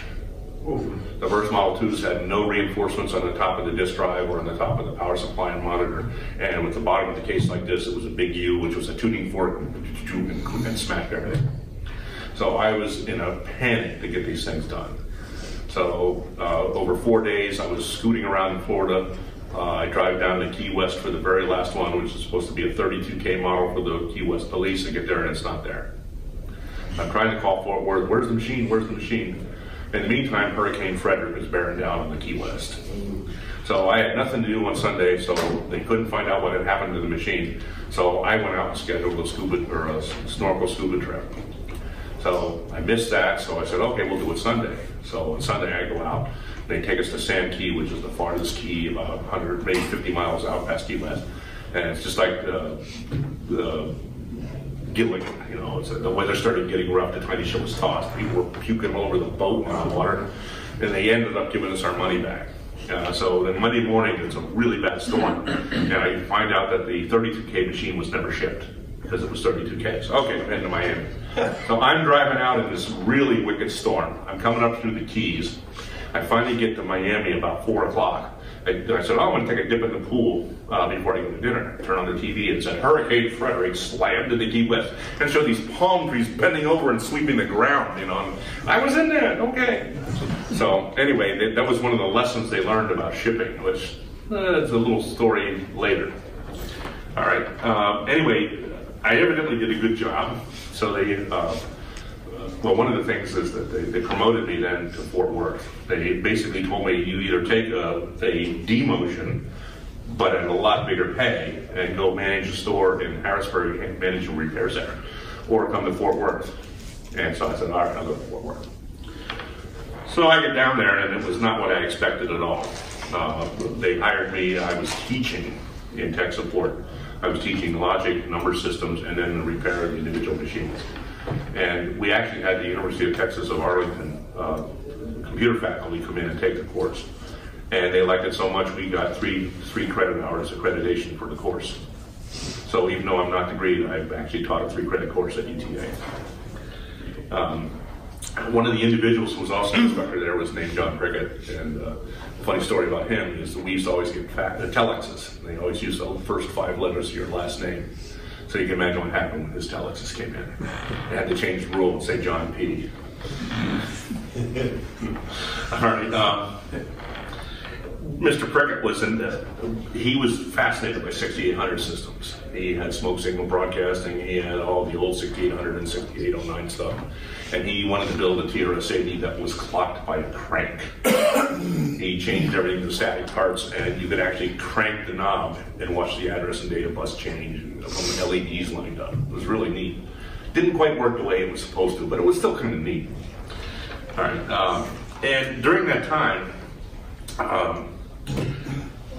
The first Model 2s had no reinforcements on the top of the disk drive or on the top of the power supply and monitor. And with the bottom of the case like this, it was a big U, which was a tuning fork, and smacked everything. So I was in a panic to get these things done. So uh, over four days, I was scooting around in Florida. Uh, I drive down to Key West for the very last one, which is supposed to be a 32K model for the Key West police. I get there and it's not there. I'm trying to call Fort Worth. Where's the machine? Where's the machine? In the meantime, Hurricane Frederic was bearing down on the Key West. So I had nothing to do on Sunday, so they couldn't find out what had happened to the machine. So I went out and scheduled a scuba or a snorkel scuba trip. So I missed that, so I said, okay, we'll do it Sunday. So on Sunday I go out. They take us to Sam Key, which is the farthest key, about 100, maybe 50 miles out past Key West. And it's just like the, the Gilligan, you know, the weather started getting rough, the tiny ship was tossed, people were puking all over the boat and the water, and they ended up giving us our money back. Uh, so then Monday morning, it's a really bad storm, and I find out that the 32K machine was never shipped because it was 32K. So, okay, into Miami. So I'm driving out in this really wicked storm. I'm coming up through the Keys. I finally get to Miami about 4 o'clock. I, I said, oh, I'm going to take a dip in the pool uh, before I go to dinner. Turn on the TV and said, Hurricane Frederic slammed into the Key West. And showed these palm trees bending over and sweeping the ground, you know. And I was in there, okay. So anyway, they, that was one of the lessons they learned about shipping, which uh, is a little story later. All right. Um, anyway, I evidently did a good job. So they uh, well, one of the things is that they, they, promoted me then to Fort Worth. They basically told me you either take a, a demotion, but at a lot bigger pay, and go manage a store in Harrisburg and manage a repair center, or come to Fort Worth. And so I said, all right, I'll go to Fort Worth. So I get down there, and it was not what I expected at all. Uh, they hired me. I was teaching in tech support I was teaching logic, number systems, and then the repair of the individual machines. And we actually had the University of Texas of Arlington uh, computer faculty come in and take the course. And they liked it so much, we got three, three credit hours accreditation for the course. So even though I'm not degreed, I've actually taught a three credit course at UTA. Um, one of the individuals who was also an instructor there was named John Prickett, and uh, funny story about him is that we always get fact, uh, telexes. They always use the first five letters of your last name. So you can imagine what happened when his telexes came in. They had to change the rule and say John P. All right. Um, Mr. Prickett was in the, he was fascinated by 6800 systems. He had smoke signal broadcasting, he had all the old 6800 and 6809 stuff. And he wanted to build a TRS-80 that was clocked by a crank. he changed everything to static parts, and you could actually crank the knob and watch the address and data bus change from the LEDs lined up. It was really neat. Didn't quite work the way it was supposed to, but it was still kind of neat. All right. Um, and during that time, um,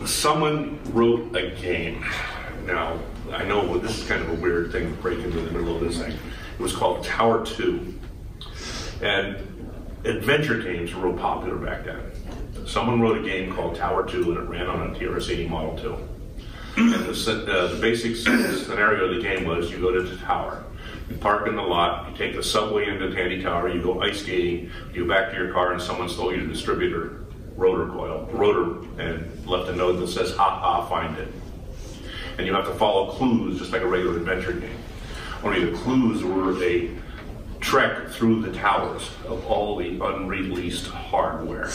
someone wrote a game. Now, I know this is kind of a weird thing to break into the middle of this thing. It was called Tower 2. And adventure games were real popular back then. Someone wrote a game called Tower 2 and it ran on a TRS-80 Model 2. And the, uh, the basic scenario of the game was you go to the tower, you park in the lot, you take the subway into Tandy Tower, you go ice skating, you go back to your car and someone stole your distributor rotor coil, rotor, and left a note that says, ha ha, find it. And you have to follow clues just like a regular adventure game. Only the clues were a trek through the towers of all the unreleased hardware.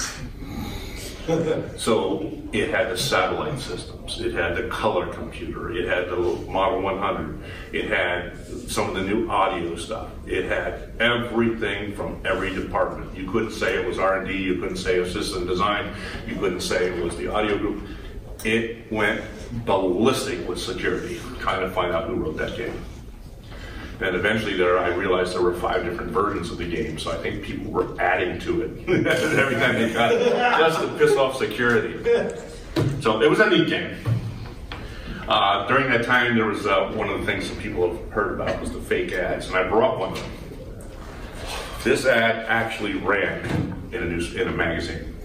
So it had the satellite systems, it had the color computer, it had the Model 100, it had some of the new audio stuff, it had everything from every department. You couldn't say it was R&D, you couldn't say it was system design, you couldn't say it was the audio group. It went ballistic with security, trying to find out who wrote that game. And eventually there, I realized there were five different versions of the game, so I think people were adding to it every time they got it, just to piss off security. So it was a neat game. Uh, during that time, there was uh, one of the things that people have heard about was the fake ads, and I brought one of them. This ad actually ran in a news in a magazine.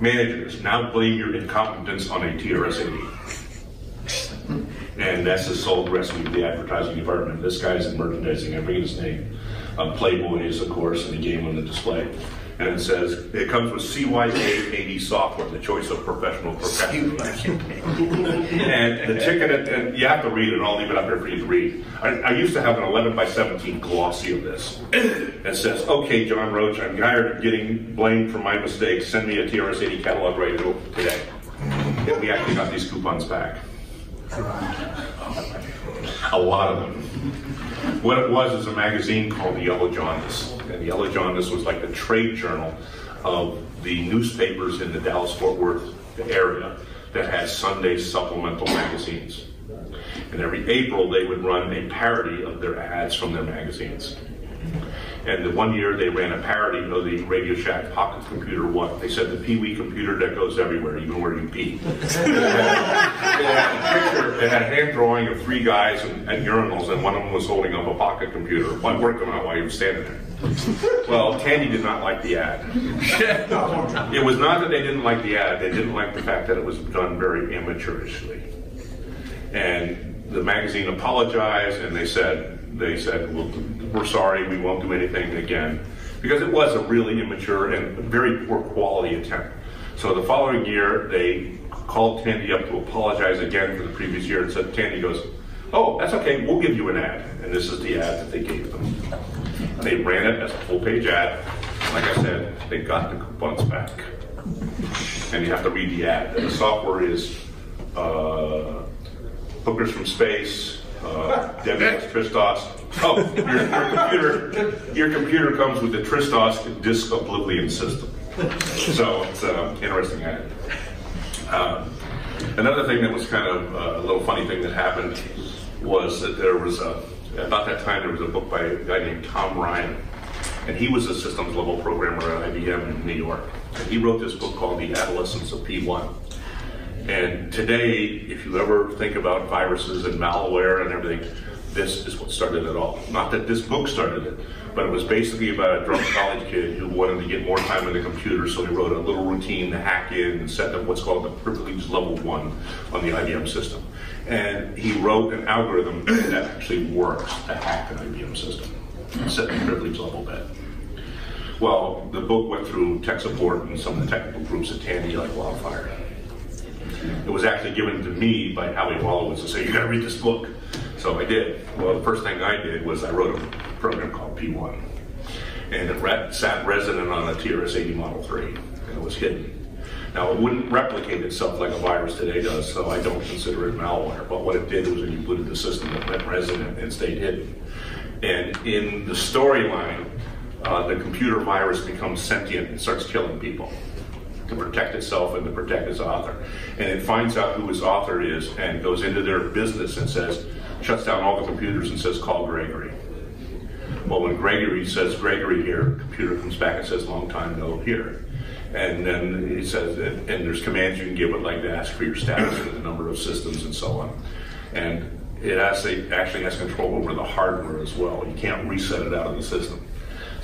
Managers now blame your incompetence on a TRS-80 and that's the sole recipe of the advertising department. This guy's in merchandising, I forget his name. Um, Playboy is, of course, in the game on the display. And it says, it comes with CYK80 software, the choice of professional professionals. and the ticket, and you have to read it, and I'll leave it up here for you to read. I, I used to have an 11 by 17 glossy of this. It says, okay, John Roach, I'm tired of getting blamed for my mistakes. Send me a TRS-80 catalog right today. And we actually got these coupons back. A lot of them. What it was is a magazine called the Yellow Jaundice. And the Yellow Jaundice was like the trade journal of the newspapers in the Dallas-Fort Worth area that had Sunday supplemental magazines. And every April they would run a parody of their ads from their magazines. And the one year they ran a parody of the Radio Shack Pocket Computer One. They said the Pee Wee computer that goes everywhere, even where you pee. it, had, a picture, it had a hand drawing of three guys and, and, urinals, and one of them was holding up a pocket computer, one working on while he was standing there. Well, Tandy did not like the ad. it was not that they didn't like the ad, they didn't like the fact that it was done very amateurishly. And the magazine apologized and they said, they said, well, we're sorry, we won't do anything again. Because it was a really immature and very poor quality attempt. So the following year, they called Tandy up to apologize again for the previous year and said, Tandy goes, oh, that's okay, we'll give you an ad. And this is the ad that they gave them. They ran it as a full page ad. Like I said, they got the coupons back. And you have to read the ad. And the software is uh, Hookers from Space, uh, TRSDOS. Oh, your, your, computer, your computer comes with the TRSDOS disk oblivion system. So it's an uh, interesting ad. Um, another thing that was kind of uh, a little funny thing that happened was that there was a, about that time there was a book by a guy named Tom Ryan, and he was a systems level programmer at IBM in New York. And he wrote this book called The Adolescence of P1. And today, if you ever think about viruses and malware and everything, this is what started it all. Not that this book started it, but it was basically about a drunk college kid who wanted to get more time on the computer, so he wrote a little routine to hack in and set up what's called the privilege level one on the IBM system. And he wrote an algorithm that actually works to hack an IBM system, set the privilege level bit. Well, the book went through tech support and some of the technical groups at Tandy like wildfire. It was actually given to me by Howie Wolowitz to say, you gotta read this book. So I did. Well, the first thing I did was I wrote a program called P1. And it re- sat resident on a TRS-80 Model 3, and it was hidden. Now, it wouldn't replicate itself like a virus today does, so I don't consider it malware. But what it did was it booted the system, it went resident and stayed hidden. And in the storyline, uh, the computer virus becomes sentient and starts killing people to protect itself and to protect its author. And it finds out who its author is and goes into their business and says, shuts down all the computers and says, call Gregory. Well, when Gregory says Gregory here, computer comes back and says, long time no here. And then it says, and there's commands you can give it, like to ask for your status and the number of systems and so on. And it actually has control over the hardware as well. You can't reset it out of the system.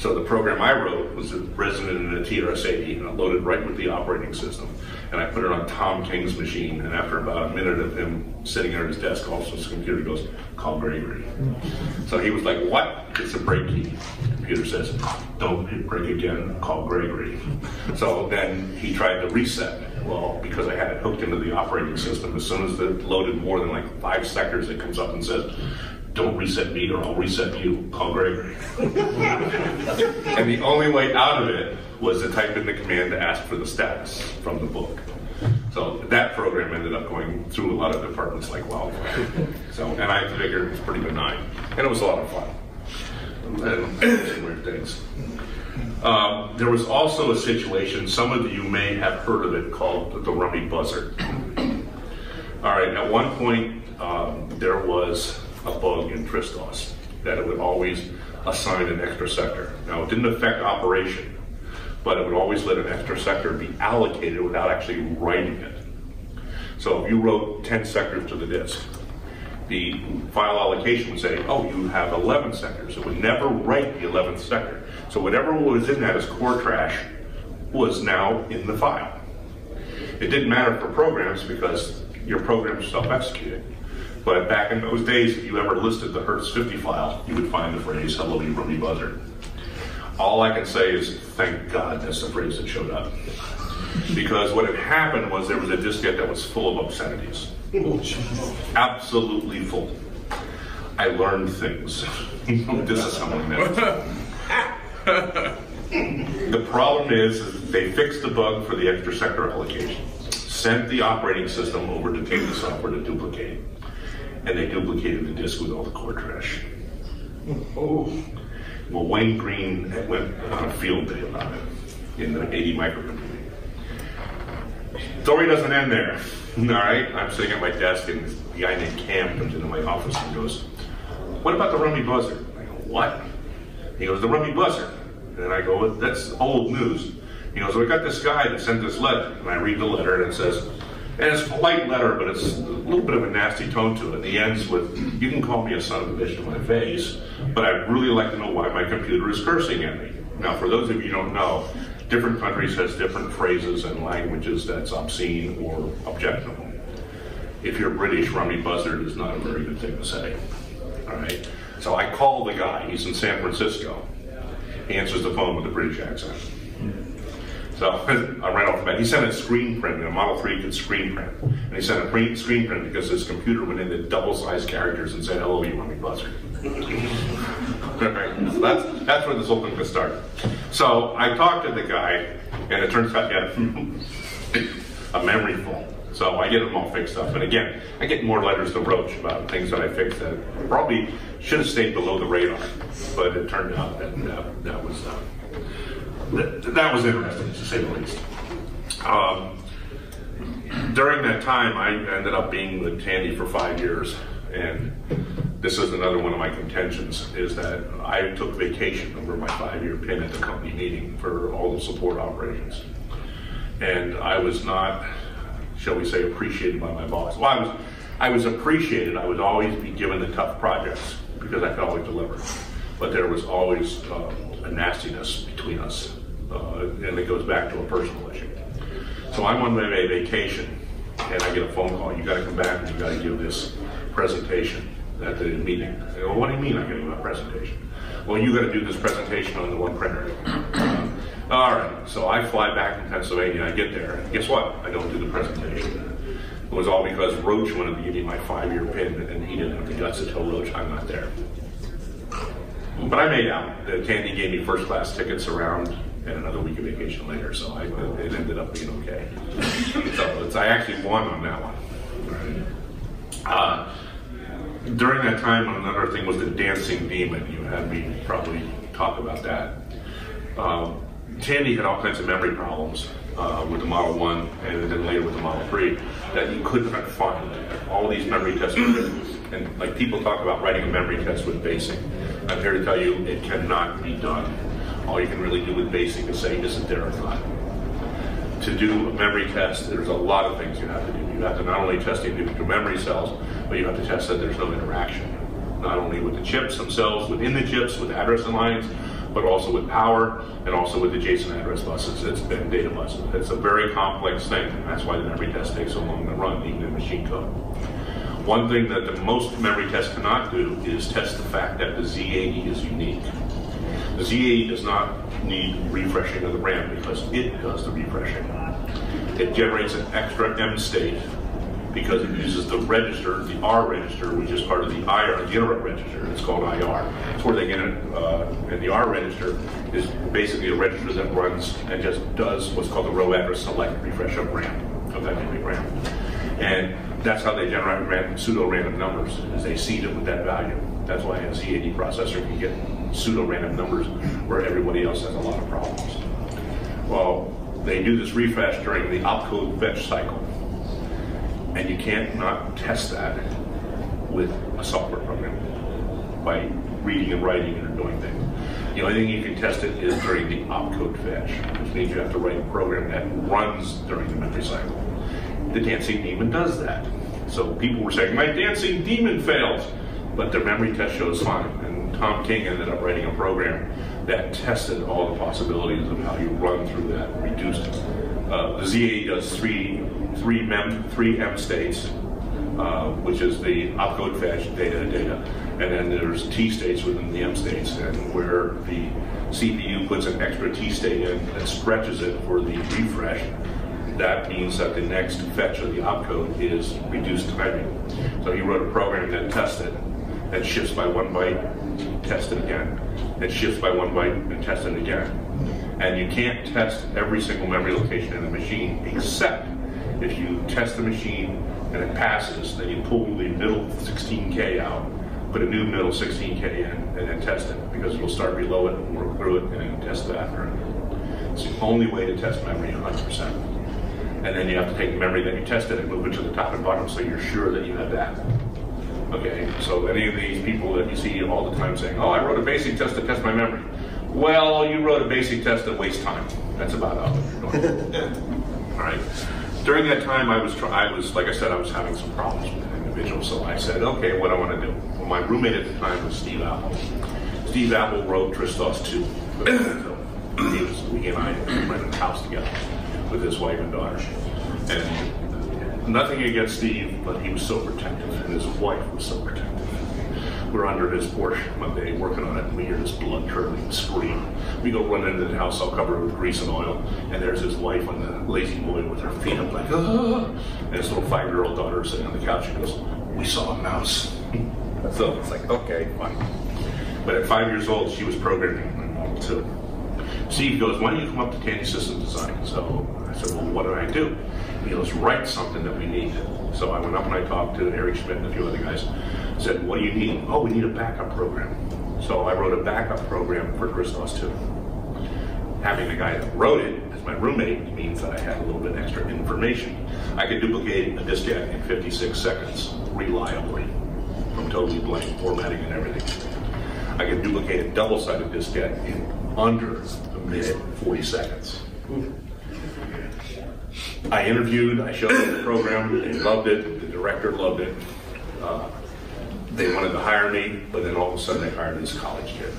So the program I wrote was resident in a TRS-80 and it loaded right with the operating system. And I put it on Tom King's machine. And after about a minute of him sitting at his desk, all of a sudden his computer goes, call Gregory. So he was like, what? It's a break key. The computer says, don't hit break again, call Gregory. So then he tried to reset. Well, because I had it hooked into the operating system, as soon as it loaded more than like five sectors, it comes up and says, don't reset me or I'll reset you. Call Gregory. and the only way out of it was to type in the command to ask for the status from the book. So that program ended up going through a lot of departments like wildfire. So, and I figured it was pretty benign. And it was a lot of fun. And weird things. Um, there was also a situation, some of you may have heard of it, called the Rummy Buzzard. All right, at one point, um, there was a bug in TRSDOS that it would always assign an extra sector. Now, it didn't affect operation, but it would always let an extra sector be allocated without actually writing it. So if you wrote 10 sectors to the disk, the file allocation would say, oh, you have 11 sectors. It would never write the 11th sector. So whatever was in that as core trash was now in the file. It didn't matter for programs because your program self-executing. But back in those days, if you ever listed the Hertz 50 file, you would find the phrase, hello, you rummy buzzard. All I can say is, thank God that's the phrase that showed up. Because what had happened was there was a diskette that was full of obscenities. Absolutely full. I learned things. Disassembling that. the problem is, is they fixed the bug for the extra sector allocation, sent the operating system over to take the software to duplicate and they duplicated the disk with all the core trash. Oh. Well, Wayne Green went on a field day about it in the 80 microcomputing. Story doesn't end there. All right, I'm sitting at my desk and this guy named Cam comes into my office and goes, "What about the rummy buzzard?" I go, "What?" He goes, "The rummy buzzard." And I go, "That's old news." He goes, "We got this guy that sent this letter," and I read the letter and it says, and it's a polite letter, but it's a little bit of a nasty tone to it. It ends with, you can call me a son of a bitch to my face, but I'd really like to know why my computer is cursing at me. Now, for those of you who don't know, different countries has different phrases and languages that's obscene or objectionable. If you're British, rummy buzzard is not a very good thing to say. All right. So I call the guy. He's in San Francisco. He answers the phone with a British accent. So I ran off the bat. He sent a screen print, a Model 3 could screen print. And he sent a print, screen print because his computer went into double-sized characters and said, hello, you rummy buzzard. so that's, that's where this whole thing got started. So I talked to the guy, and it turns out he had a memory fault. So I get them all fixed up. And again, I get more letters to Roach about things that I fixed that probably should have stayed below the radar. But it turned out that that, that was uh, that, was interesting, to say the least. Um, during that time, I ended up being with Tandy for five years, and this is another one of my contentions, is that I took vacation over my five-year pin at the company meeting for all the support operations. And I was not shall we say, appreciated by my boss. Well, I was, I was appreciated. I would always be given the tough projects because I could always deliver. But there was always uh, a nastiness between us, uh, and it goes back to a personal issue. So I'm on my vacation, and I get a phone call. You got to come back and you got to give this presentation at the meeting. Go, what do you mean I got to give a presentation? Well, you got to do this presentation on the one printer. All right, so I fly back from Pennsylvania. I get there, and guess what? I don't do the presentation. It was all because Roach wanted to give me my five-year pin, and he didn't have the guts to tell Roach I'm not there. But I made out. The Tandy gave me first-class tickets around and another week of vacation later, so I, it ended up being okay. so I actually won on that one. Uh, during that time, another thing was the dancing demon. You had me probably talk about that. Um, Tandy had all kinds of memory problems uh, with the Model 1 and then later with the Model 3 that you could not find. All these memory tests were written. And like people talk about writing a memory test with BASIC. I'm here to tell you it cannot be done. All you can really do with BASIC is say, is it there? To do a memory test, there's a lot of things you have to do. You have to not only test the individual memory cells, but you have to test that there's no interaction. Not only with the chips themselves, within the chips, with address lines, but also with power and also with the adjacent address buses it's been data buses. It's a very complex thing. and That's why the memory test takes so long to run, even in machine code. One thing that the most memory tests cannot do is test the fact that the Z80 is unique. The Z80 does not need refreshing of the RAM because it does the refreshing. It generates an extra M state because it uses the register, the R register, which is part of the IR, the interrupt register. It's called IR. It's where they get it. Uh, and the R register is basically a register that runs and just does what's called the row address select refresh of RAM, of that memory RAM. And that's how they generate random, pseudo-random numbers, is they seed it with that value. That's why a Z80 processor can get pseudo-random numbers where everybody else has a lot of problems. Well, they do this refresh during the opcode fetch cycle and you can't not test that with a software program by reading and writing and doing things. The only thing you can test it is during the opcode fetch, which means you have to write a program that runs during the memory cycle. The dancing demon does that. So people were saying, my dancing demon fails, but the memory test shows fine. Tom King ended up writing a program that tested all the possibilities of how you run through that reduced. Uh, the Z80 does three three mem three M states, uh, which is the opcode fetch data data, and then there's T states within the M states, and where the CPU puts an extra T state in and stretches it for the refresh, that means that the next fetch of the opcode is reduced timing. So he wrote a program that tests it, that shifts by one byte, test it again, it shifts by one byte, and test it again. And you can't test every single memory location in the machine except if you test the machine and it passes, then you pull the middle 16K out, put a new middle 16K in, and then test it because it'll start below it and work through it and then test that. It's the only way to test memory 100%. And then you have to take the memory that you tested and move it to the top and bottom so you're sure that you have that. Okay, so any of these people that you see all the time saying, oh, I wrote a basic test to test my memory. Well, you wrote a basic test that wastes time. That's about all all right during that time, I was, I was, like I said, I was having some problems with an individual. So I said, okay, what do I want to do? Well, my roommate at the time was Steve Apple. Steve Apple wrote TRSDOS 2. he was, he and I rented a house together with his wife and daughter. And nothing against Steve, but he was so protective, and his wife was so protective. We're under his porch one day working on it, and we hear this blood curdling scream. We go run into the house, all covered with grease and oil, and there's his wife on the lazy boy with her feet up like, ah! And his little five year old daughter sitting on the couch and goes, We saw a mouse. so it's like, okay, fine. But at five years old, she was programming my Model 2. Steve goes, Why don't you come up to Tandy System Design? So I said, Well, what do I do? He goes, Write something that we need. So I went up and I talked to Eric Schmidt and a few other guys said, what do you need? Oh, we need a backup program. So I wrote a backup program for TRSDOS 2. Having the guy that wrote it as my roommate means that I had a little bit extra information. I could duplicate a diskette in 56 seconds reliably from totally blank formatting and everything. I could duplicate a double-sided diskette in under a minute, 40 seconds. I interviewed, I showed them the program, they loved it, the director loved it. Uh, they wanted to hire me, but then all of a sudden they hired this college kid.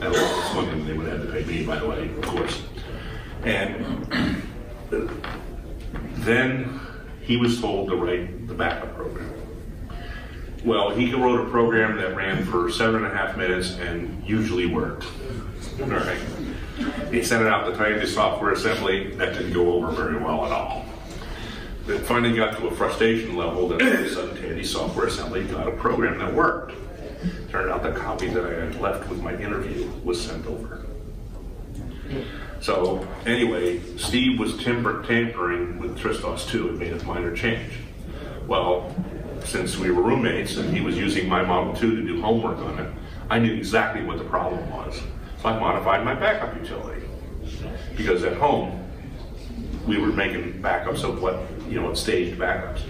And one thing they would have to pay me, by the way, of course. And then he was told to write the backup program. Well, he wrote a program that ran for seven and a half minutes and usually worked. All right. He sent it out to Tandy Software Assembly. That didn't go over very well at all. It finally got to a frustration level that all of a sudden Tandy Software Assembly got a program that worked. Turned out the copy that I had left with my interview was sent over. So anyway, Steve was timber tampering with TRSDOS too and made a minor change. Well, since we were roommates and he was using my Model 2 to do homework on it, I knew exactly what the problem was. I modified my backup utility. Because at home, we were making backups of what, you know, staged backups.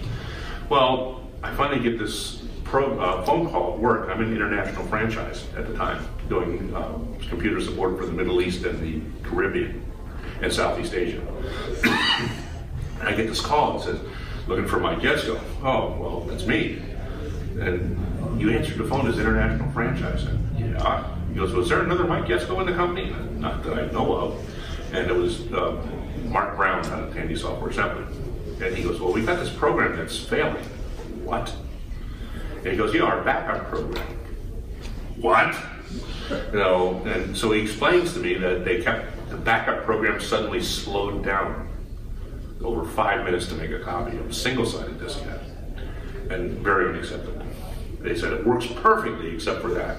Well, I finally get this pro, uh, phone call at work. I'm in international franchise at the time, doing uh, computer support for the Middle East and the Caribbean and Southeast Asia. I get this call. and says, looking for Mike Yetsko. Oh, well, that's me. And you answered the phone as international franchise. Yeah. He goes, was there another Mike Yetsko in the company? Not that I know of. And it was uh, Mark Brown out of Tandy Software Assembly. And he goes, well, we've got this program that's failing. What? And he goes, yeah, our backup program. What? You know, and so he explains to me that they kept the backup program suddenly slowed down over five minutes to make a copy of a single-sided diskette, and very unacceptable. They said it works perfectly except for that,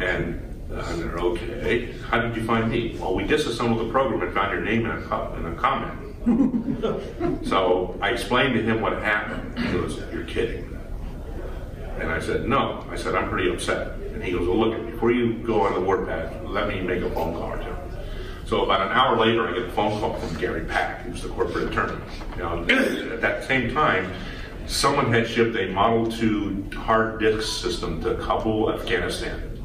and and they're okay. How did you find me? Well, we disassembled the program and found your name in a, co- in a comment. so I explained to him what happened. He goes, "You're kidding." And I said, "No." I said, "I'm pretty upset." And he goes, "Well, look, before you go on the warpath, let me make a phone call or two. So about an hour later, I get a phone call from Gary Pack, who's the corporate attorney. Now, at that same time, someone had shipped a Model 2 hard disk system to Kabul, Afghanistan,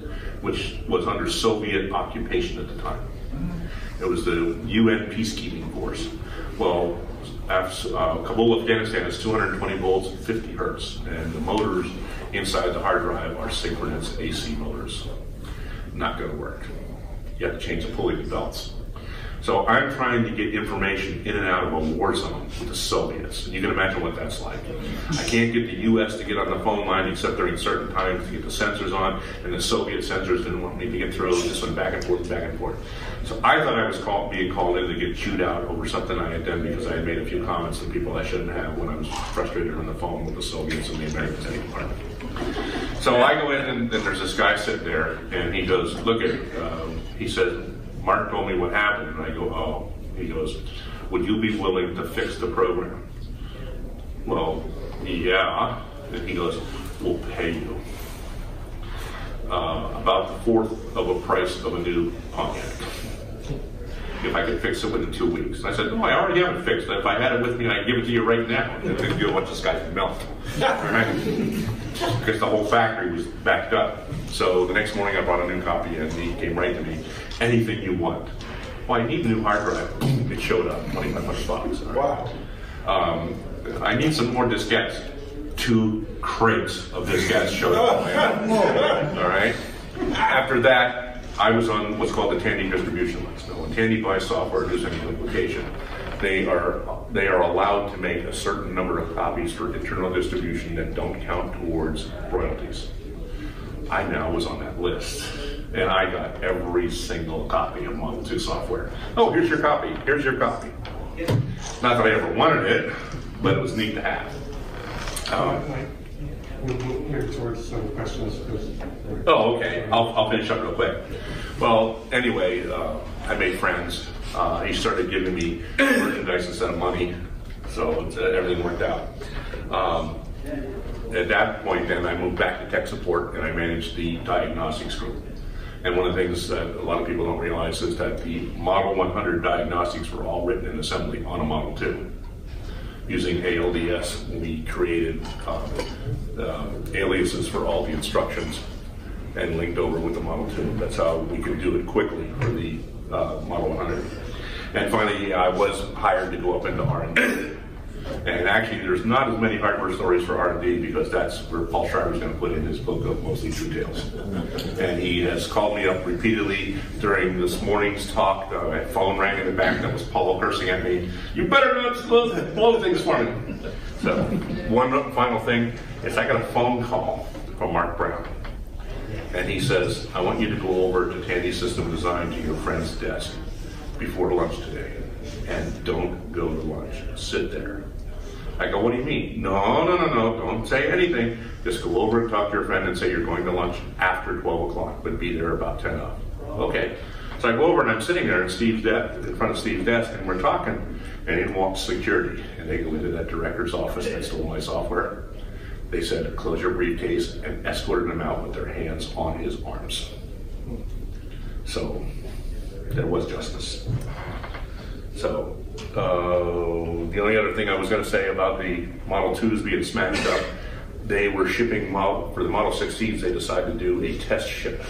which was under Soviet occupation at the time. It was the UN peacekeeping force. Well, uh, Kabul, Afghanistan is 220 volts, 50 hertz, and the motors inside the hard drive are synchronous AC motors. Not going to work. You have to change the pulley belts. So I'm trying to get information in and out of a war zone with the Soviets. And you can imagine what that's like. I can't get the US to get on the phone line except during certain times to get the censors on, and the Soviet censors didn't want me to get through. Just went back and forth, back and forth. So I thought I was being called in to get chewed out over something I had done because I had made a few comments to people I shouldn't have when I was frustrated on the phone with the Soviets and the Americans anymore. So I go in and, and there's this guy sitting there, and he goes, "Look at," um, he says, "Mark told me what happened," and I go, "Oh." He goes, "Would you be willing to fix the program?" Well, yeah. And he goes, "We'll pay you." Uh, about the fourth of a price of a new Pontiac. If I could fix it within two weeks. And I said, no, I already have it fixed. If I had it with me, I'd give it to you right now. And then you watch this guy melt. Because the whole factory was backed up. So the next morning I brought a new copy and he came right to me, anything you want. Well, I need a new hard drive. It showed up, 2500 bucks. Wow. Um, I need some more diskettes. Two crates of diskettes showed up. All right. After that, I was on what's called the Tandy distribution list. Now, when Tandy buys software, there's any duplication. They are they are allowed to make a certain number of copies for internal distribution that don't count towards royalties. I now was on that list, and I got every single copy of Model 2 software. Oh, here's your copy. Here's your copy. Not that I ever wanted it, but it was neat to have. Um, here towards some questions. Oh, okay. I'll, I'll finish up real quick. Well, anyway, uh, I made friends. Uh, he started giving me merchandise instead of money, so it's, uh, everything worked out. Um, at that point, then I moved back to tech support and I managed the diagnostics group. And one of the things that a lot of people don't realize is that the Model 100 diagnostics were all written in assembly on a Model 2 using ALDS, we created uh, aliases for all the instructions and linked over with the Model 2. That's how we could do it quickly for the uh, Model 100. And finally, I was hired to go up into R&D. And actually, there's not as many hardware stories for R&D because that's where Paul Schreiber's going to put in his book of mostly true tales. And he has called me up repeatedly during this morning's talk. Uh, my phone rang in the back. That was Paulo cursing at me. You better not blow, blow things for me. So, one final thing is I got a phone call from Mark Brown. And he says, I want you to go over to Tandy System Design to your friend's desk before lunch today. And don't go to lunch. Sit there. I go, what do you mean? No, no, no, no, don't say anything. Just go over and talk to your friend and say you're going to lunch after 12 o'clock, but be there about 10 up. Okay. So I go over and I'm sitting there in Steve's desk, in front of Steve's desk, and we're talking. And in walks security, and they go into that director's office that stole my software. They said, close your briefcase, and escorted him out with their hands on his arms. So there was justice. So uh, the only other thing I was going to say about the Model 2s being smashed up, they were shipping model, for the Model 16s. They decided to do a test ship.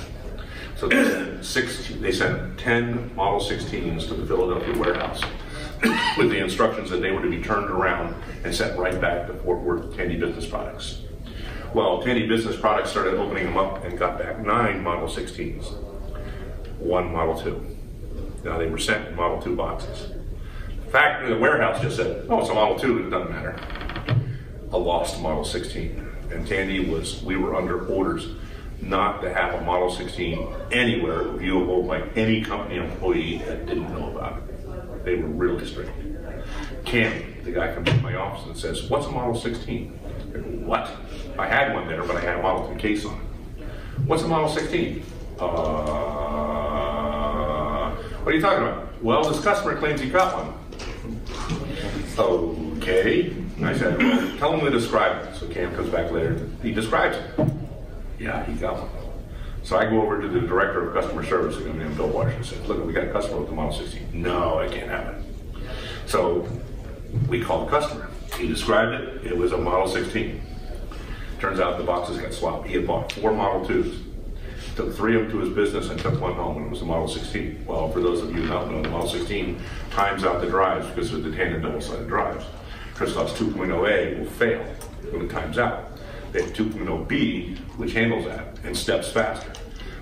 So they sent, 16, they sent 10 Model 16s to the Philadelphia warehouse with the instructions that they were to be turned around and sent right back to Fort Worth Tandy Business Products. Well, Tandy Business Products started opening them up and got back nine Model 16s, one Model 2. Now they were sent in Model 2 boxes. Factory, the warehouse just said, oh, it's a Model 2, it doesn't matter. A lost Model 16. And Tandy was, we were under orders not to have a Model 16 anywhere viewable by any company employee that didn't know about it. They were really strict. Cam, the guy comes to my office and says, what's a Model 16? I go, what? I had one there, but I had a Model 2 case on it. What's a Model 16? Uh, what are you talking about? Well, this customer claims he got one. Okay. I said, tell him to describe it. So Cam comes back later. He describes it. Yeah, he got one. So I go over to the director of customer service, a guy named Bill Washington, says, look, we got a customer with the Model 16. No, I can't have it. So we called the customer. He described it. It was a Model 16. Turns out the boxes got swapped. He had bought four Model 2s, took three of them to his business, and took one home, and it was a Model 16. Well, for those of you who don't know, the Model 16 times out the drives because of the tandem double-sided drives. TRSDOS 2.0A will fail when it times out. They have 2.0B, which handles that and steps faster.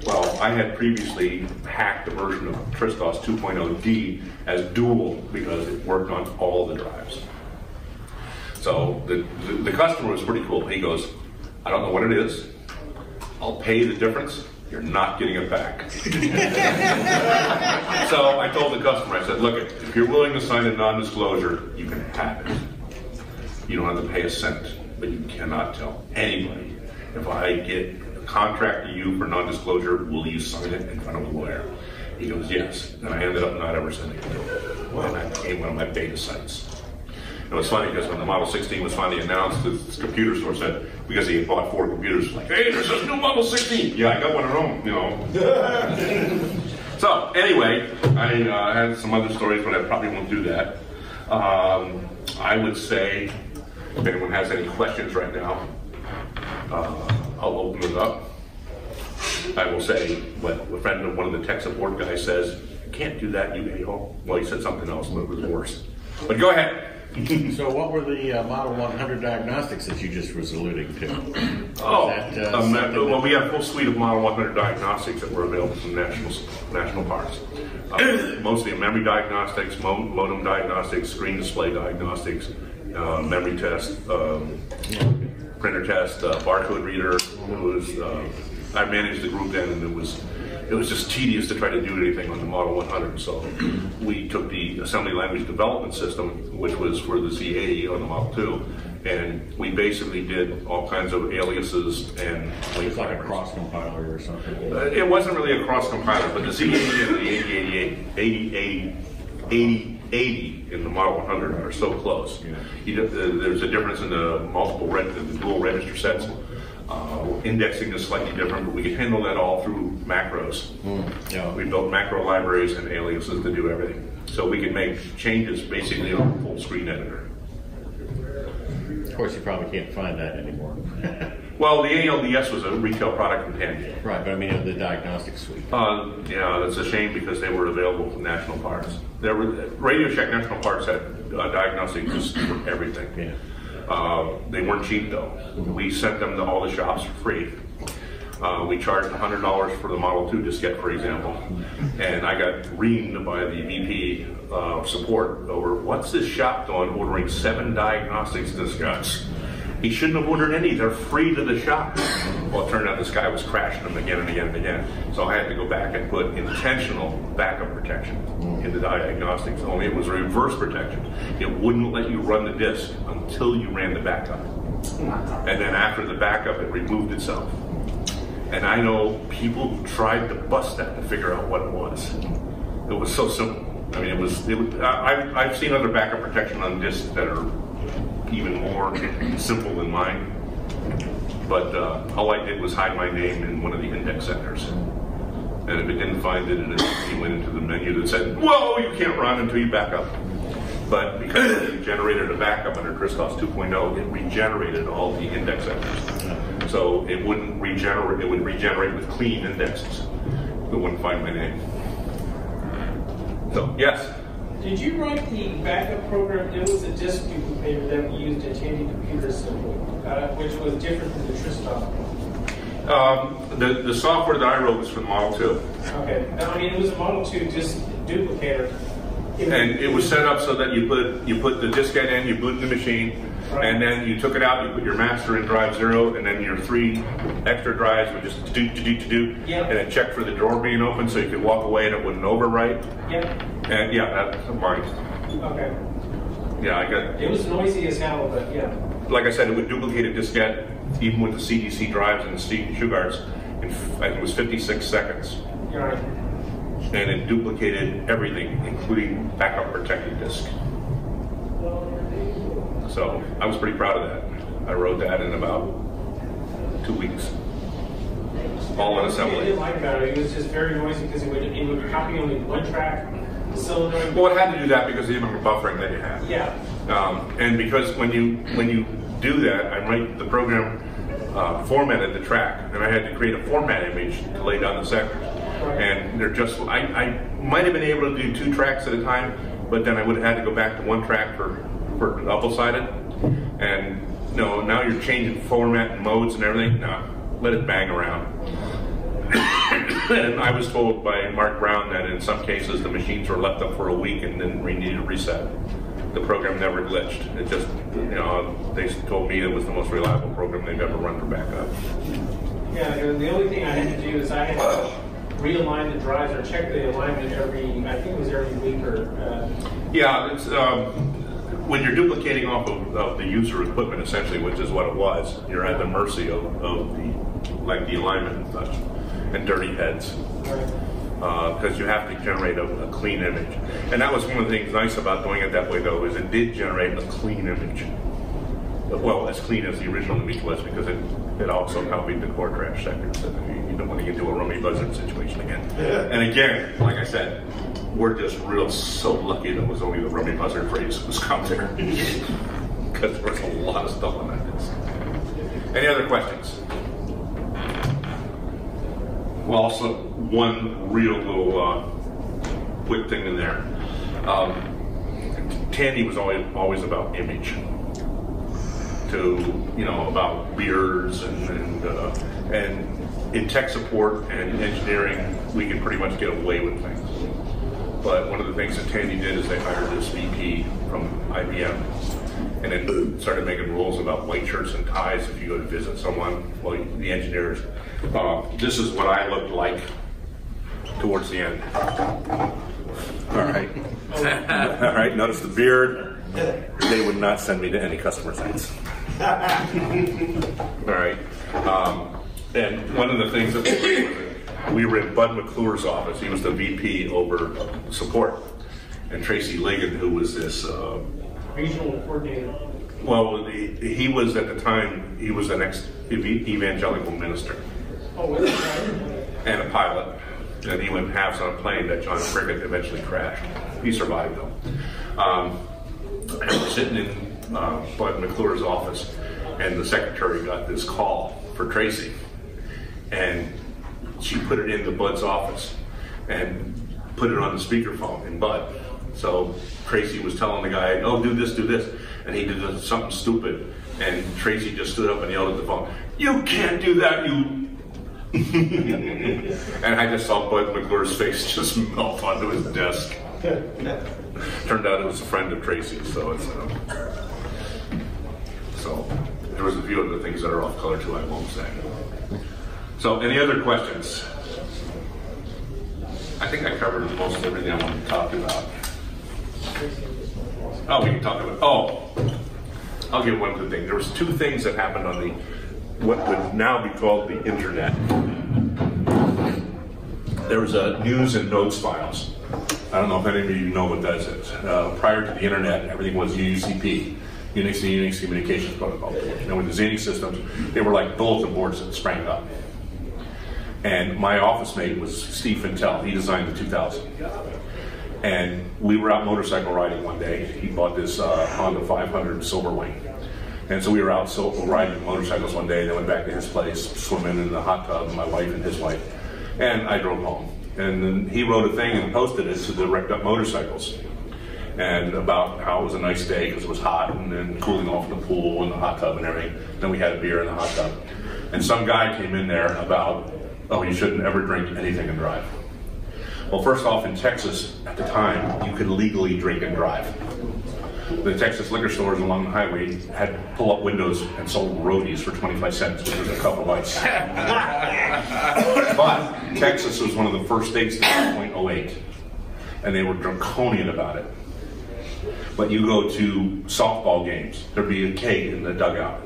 Well, I had previously hacked a version of TRSDOS 2.0D as dual because it worked on all the drives. So the, the, the, customer was pretty cool. He goes, I don't know what it is. I'll pay the difference. You're not getting it back. so I told the customer, I said, look, if you're willing to sign a non-disclosure, you can have it. You don't have to pay a cent but you cannot tell anybody. If I get a contract to you for non-disclosure, will you sign it in front of a lawyer? He goes, yes. And I ended up not ever sending it to him. And that became one of my beta sites. It was funny because when the Model 16 was finally announced, the computer store said, because he had bought four computers, like, hey, there's a new Model 16. Yeah, I got one at home, you know. so, anyway, I uh, had some other stories, but I probably won't do that. Um, I would say if anyone has any questions right now, uh, I'll open it up. I will say what a friend of one of the tech support guys says, can't do that, you a-hole. Well, he said something else, but it was worse. But go ahead. so what were the uh, Model 100 diagnostics that you just was alluding to? oh, that, uh, um, well, we have a full suite of Model 100 diagnostics that were available from national national parts. Uh, mostly memory diagnostics, modem diagnostics, screen display diagnostics, uh, memory test, um, printer test, uh, barcode reader. It was uh, I managed the group then, and it was it was just tedious to try to do anything on the Model 100. So we took the assembly language development system, which was for the Z80 on the Model 2, and we basically did all kinds of aliases and it's like a cross compiler or something. Uh, it wasn't really a cross compiler, but the Z80 and the 8088, 80, 80, 80 in the Model 100 are so close. Yeah. You, uh, there's a difference in the multiple the dual register sets. Uh, indexing is slightly different, but we can handle that all through macros. Mm, yeah. We built macro libraries and aliases to do everything. So we can make changes basically on a full screen editor. Of course, you probably can't find that anymore. Well, the ALDS was a retail product from Tandy. Right, but I mean, the diagnostic suite. Uh, yeah, that's a shame because they were available from National Parts. There were Radio Shack National Parts had uh, diagnostic just for everything. Yeah. Uh, they weren't cheap though. We sent them to all the shops for free. Uh, we charged $100 for the Model 2 diskette, for example, and I got reamed by the VP of support over what's this shop doing ordering seven diagnostics diskettes. He shouldn't have ordered any. They're free to the shop. Well, it turned out this guy was crashing them again and again and again. So I had to go back and put intentional backup protection mm. in the diagnostics. Only it was reverse protection. It wouldn't let you run the disk until you ran the backup. And then after the backup, it removed itself. And I know people who tried to bust that to figure out what it was. It was so simple. I mean, it was. It was I, I've- I've seen other backup protection on disks that are even more simple than mine. But uh, all I did was hide my name in one of the index sectors. And if it didn't find it, it went into the menu that said, "Whoa, you can't run until you back up." But because it generated a backup under TRSDOS 2.0, it regenerated all the index sectors. So it wouldn't regenerate, it would regenerate with clean indexes. It wouldn't find my name. So, yes, Did you write the backup program? It was a disk duplicator that we used at Tandy Computer Assembly, uh, which was different than the Tristar. um, the, the software that I wrote was for the Model 2. Okay, no, I mean, it was a Model 2 disk duplicator. And it was set up so that you put, you put the diskette in, you boot the machine, and then you took it out, you put your master in drive zero, and then your three extra drives would just do, do, do, do, Yeah. and it checked for the drawer being open so you could walk away and it wouldn't overwrite. Yep, And yeah, that's mine. okay. Yeah, I got, It was noisy as hell, but yeah. like I said, it would duplicate a diskette, even with the CDC drives and the Steve Shugarts, in, f- I it was 56 seconds. You're right. And it duplicated everything, including backup protected disk. So I was pretty proud of that. I wrote that in about two weeks. All in I assembly. didn't like about it. It was just very noisy because it would, it would copy only one track, solenoid. Well, it had to do that because of the amount of buffering that you had. Yeah, Um, and because when you when you do that, I write the program uh, formatted the track, and I had to create a format image to lay down the sectors. And they're just I, I might have been able to do two tracks at a time, but then I would have had to go back to one track for for double sided. And no, now you're changing format and modes and everything. No, let it bang around. And I was told by Mark Brown that in some cases the machines were left up for a week and then we needed a reset. The program never glitched. It just, you know, they told me it was the most reliable program they've ever run for backup. yeah. The only thing I had to do is I had to realign the drives or check the alignment every, I think it was every week or, uh, Yeah, it's um, when you're duplicating off of, of the user equipment, essentially, which is what it was. You're at the mercy of, of the like the alignment and such, and dirty heads. Uh, because you have to generate a, a clean image. And that was one of the things nice about doing it that way, though, is it did generate a clean image. Well, as clean as the original image was, because it, it also copied the core trash sector, so you, you don't want to get into a rummy buzzard situation again. And again, like I said, we're just real so lucky that it was only the rummy buzzard phrase that was come there, because there was a lot of stuff on that disc. Any other questions? Well, also one real little uh, quick thing in there. Um, Tandy was always always about image. To you know about beards and and, uh, and in tech support and engineering, we can pretty much get away with things. But one of the things that Tandy did is they hired this VP from IBM and then started making rules about white shirts and ties if you go to visit someone, well, the engineers. Uh, this is what I looked like towards the end. All right. All right, notice the beard. They would not send me to any customer sites. All right. Um, and one of the things that we were, we were in Bud McClure's office. He was the VP over support. And Tracy Ligon, who was this uh, regional coordinator. well, he, he was at the time, he was an ex evangelical minister Oh, and a pilot. And he went halves on a plane that John Prickett eventually crashed. He survived though. Um, and we're sitting in uh, Bud McClure's office, and the secretary got this call for Tracy, and she put it into Bud's office and put it on the speakerphone in Bud. So Tracy was telling the guy, "Oh, do this, do this," and he did something stupid, and Tracy just stood up and yelled at the phone, "You can't do that, you!" and I just saw Bud McClure's face just melt onto his desk. Turned out it was a friend of Tracy's, so it's. Uh, so there was a few other things that are off color too. I won't say. So, any other questions? I think I covered most everything I wanted to talk about. Oh, we can talk about. Oh, I'll give one good thing. There was two things that happened on the what would now be called the internet. There was a news and notes files. I don't know if any of you know what that is. Uh, prior to the internet, everything was UCP, Unix and Unix Communications Protocol. And with the Xenix systems, they were like bulletin boards that sprang up. And my office mate was Steve Fintel. He designed the 2000. And we were out motorcycle riding one day. He bought this uh, Honda 500 Silverwing. And so we were out so, riding motorcycles one day, and then went back to his place, swimming in the hot tub, my wife and his wife. And I drove home. And then he wrote a thing and posted it to the rec.motorcycles. And about how it was a nice day because it was hot and then cooling off in the pool and the hot tub and everything. Then we had a beer in the hot tub. And some guy came in there about, oh, you shouldn't ever drink anything and drive. Well, first off, in Texas at the time, you could legally drink and drive. The Texas liquor stores along the highway had pull-up windows and sold roadies for 25 cents, which was a couple of bites. but Texas was one of the first states went 0.08, and they were draconian about it. But you go to softball games, there'd be a keg in the dugout.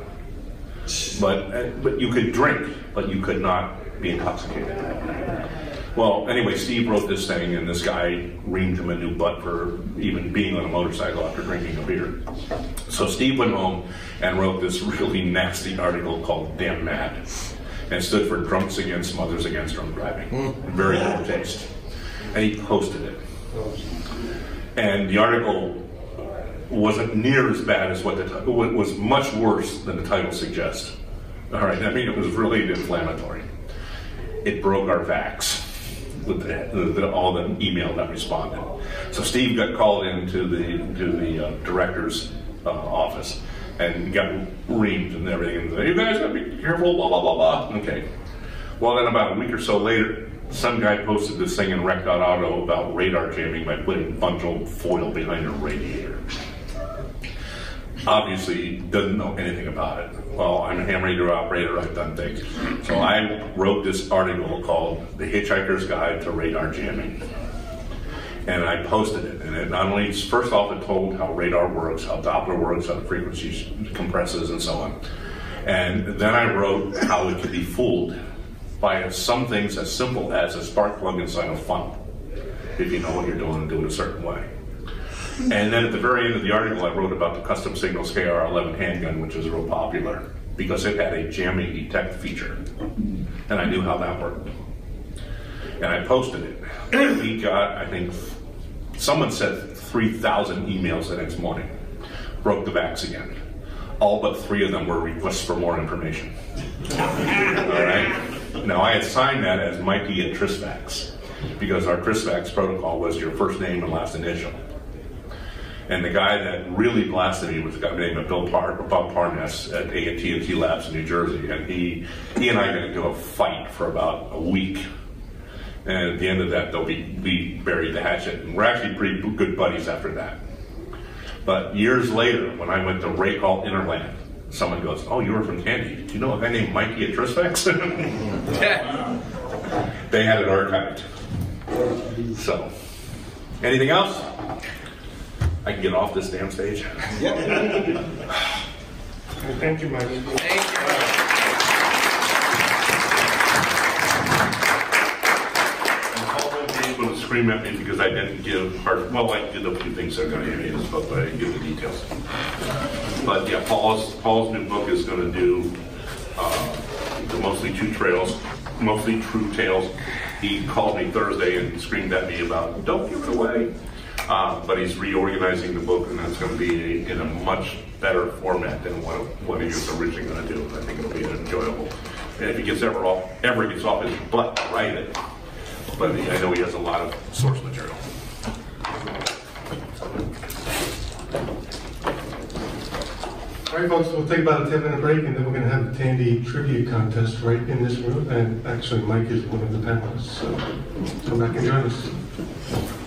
But, uh, but you could drink, but you could not be intoxicated. Well, anyway, Steve wrote this thing, and this guy reamed him a new butt for even being on a motorcycle after drinking a beer. So Steve went home and wrote this really nasty article called Damn Mad. And stood for Drunks Against Mothers Against Drunk Driving. Hmm. Very good taste. And he posted it. And the article wasn't near as bad as what the title was much worse than the title suggests. All right, I mean, it was really inflammatory. It broke our VAX all the email that responded. So Steve got called into the to the uh, director's uh, office and got reamed and everything. And you guys gotta be careful, blah blah blah blah. Okay. Well, then about a week or so later, some guy posted this thing in Rec.auto about radar jamming by putting bunch foil behind a radiator. Obviously, doesn't know anything about it. Well, I'm a ham radio operator, I've done things. So I wrote this article called The Hitchhiker's Guide to Radar Jamming. And I posted it. And it not only, first off, it told how radar works, how Doppler works, how the frequency compresses, and so on. And then I wrote how it could be fooled by some things as simple as a spark plug inside a funnel, if you know what you're doing and do it a certain way. And then at the very end of the article, I wrote about the Kustom Signals KR11 handgun, which is real popular because it had a jamming detect feature. And I knew how that worked. And I posted it. We got, I think, someone said 3,000 emails the next morning. Broke the VAX again. All but three of them were requests for more information. All right? Now, I had signed that as Mikey at TRSVAX because our TRSVAX protocol was your first name and last initial. And the guy that really blasted me was a guy named Bill Par- Bob Parness at AT&T Labs in New Jersey, and he he and I got into a fight for about a week. And at the end of that, though, we, we buried the hatchet, and we're actually pretty good buddies after that. But years later, when I went to Racal Interlan, someone goes, "Oh, you were from Tandy. Do you know a guy named Mikey at TRSVAX?" they had it archived. So, anything else? I can get off this damn stage. Well, thank you, Mike. And Paul won't be able to scream at me because I didn't give hard, well, I did a few things that are gonna give me book, but I didn't give the details. But yeah, Paul's, Paul's new book is gonna do, uh, the mostly true trails, mostly true tales. He called me Thursday and screamed at me about, don't give it away. Uh, but he's reorganizing the book, and that's going to be in a much better format than what, what he was originally going to do. I think it'll be enjoyable. And if he gets ever off, ever gets off his butt to write it, but I know he has a lot of source material. All right, folks, we'll take about a 10-minute break, and then we're going to have the Tandy trivia contest right in this room. And actually, Mike is one of the panelists, so come back and join us.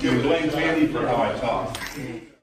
You blame Candy for how I talk.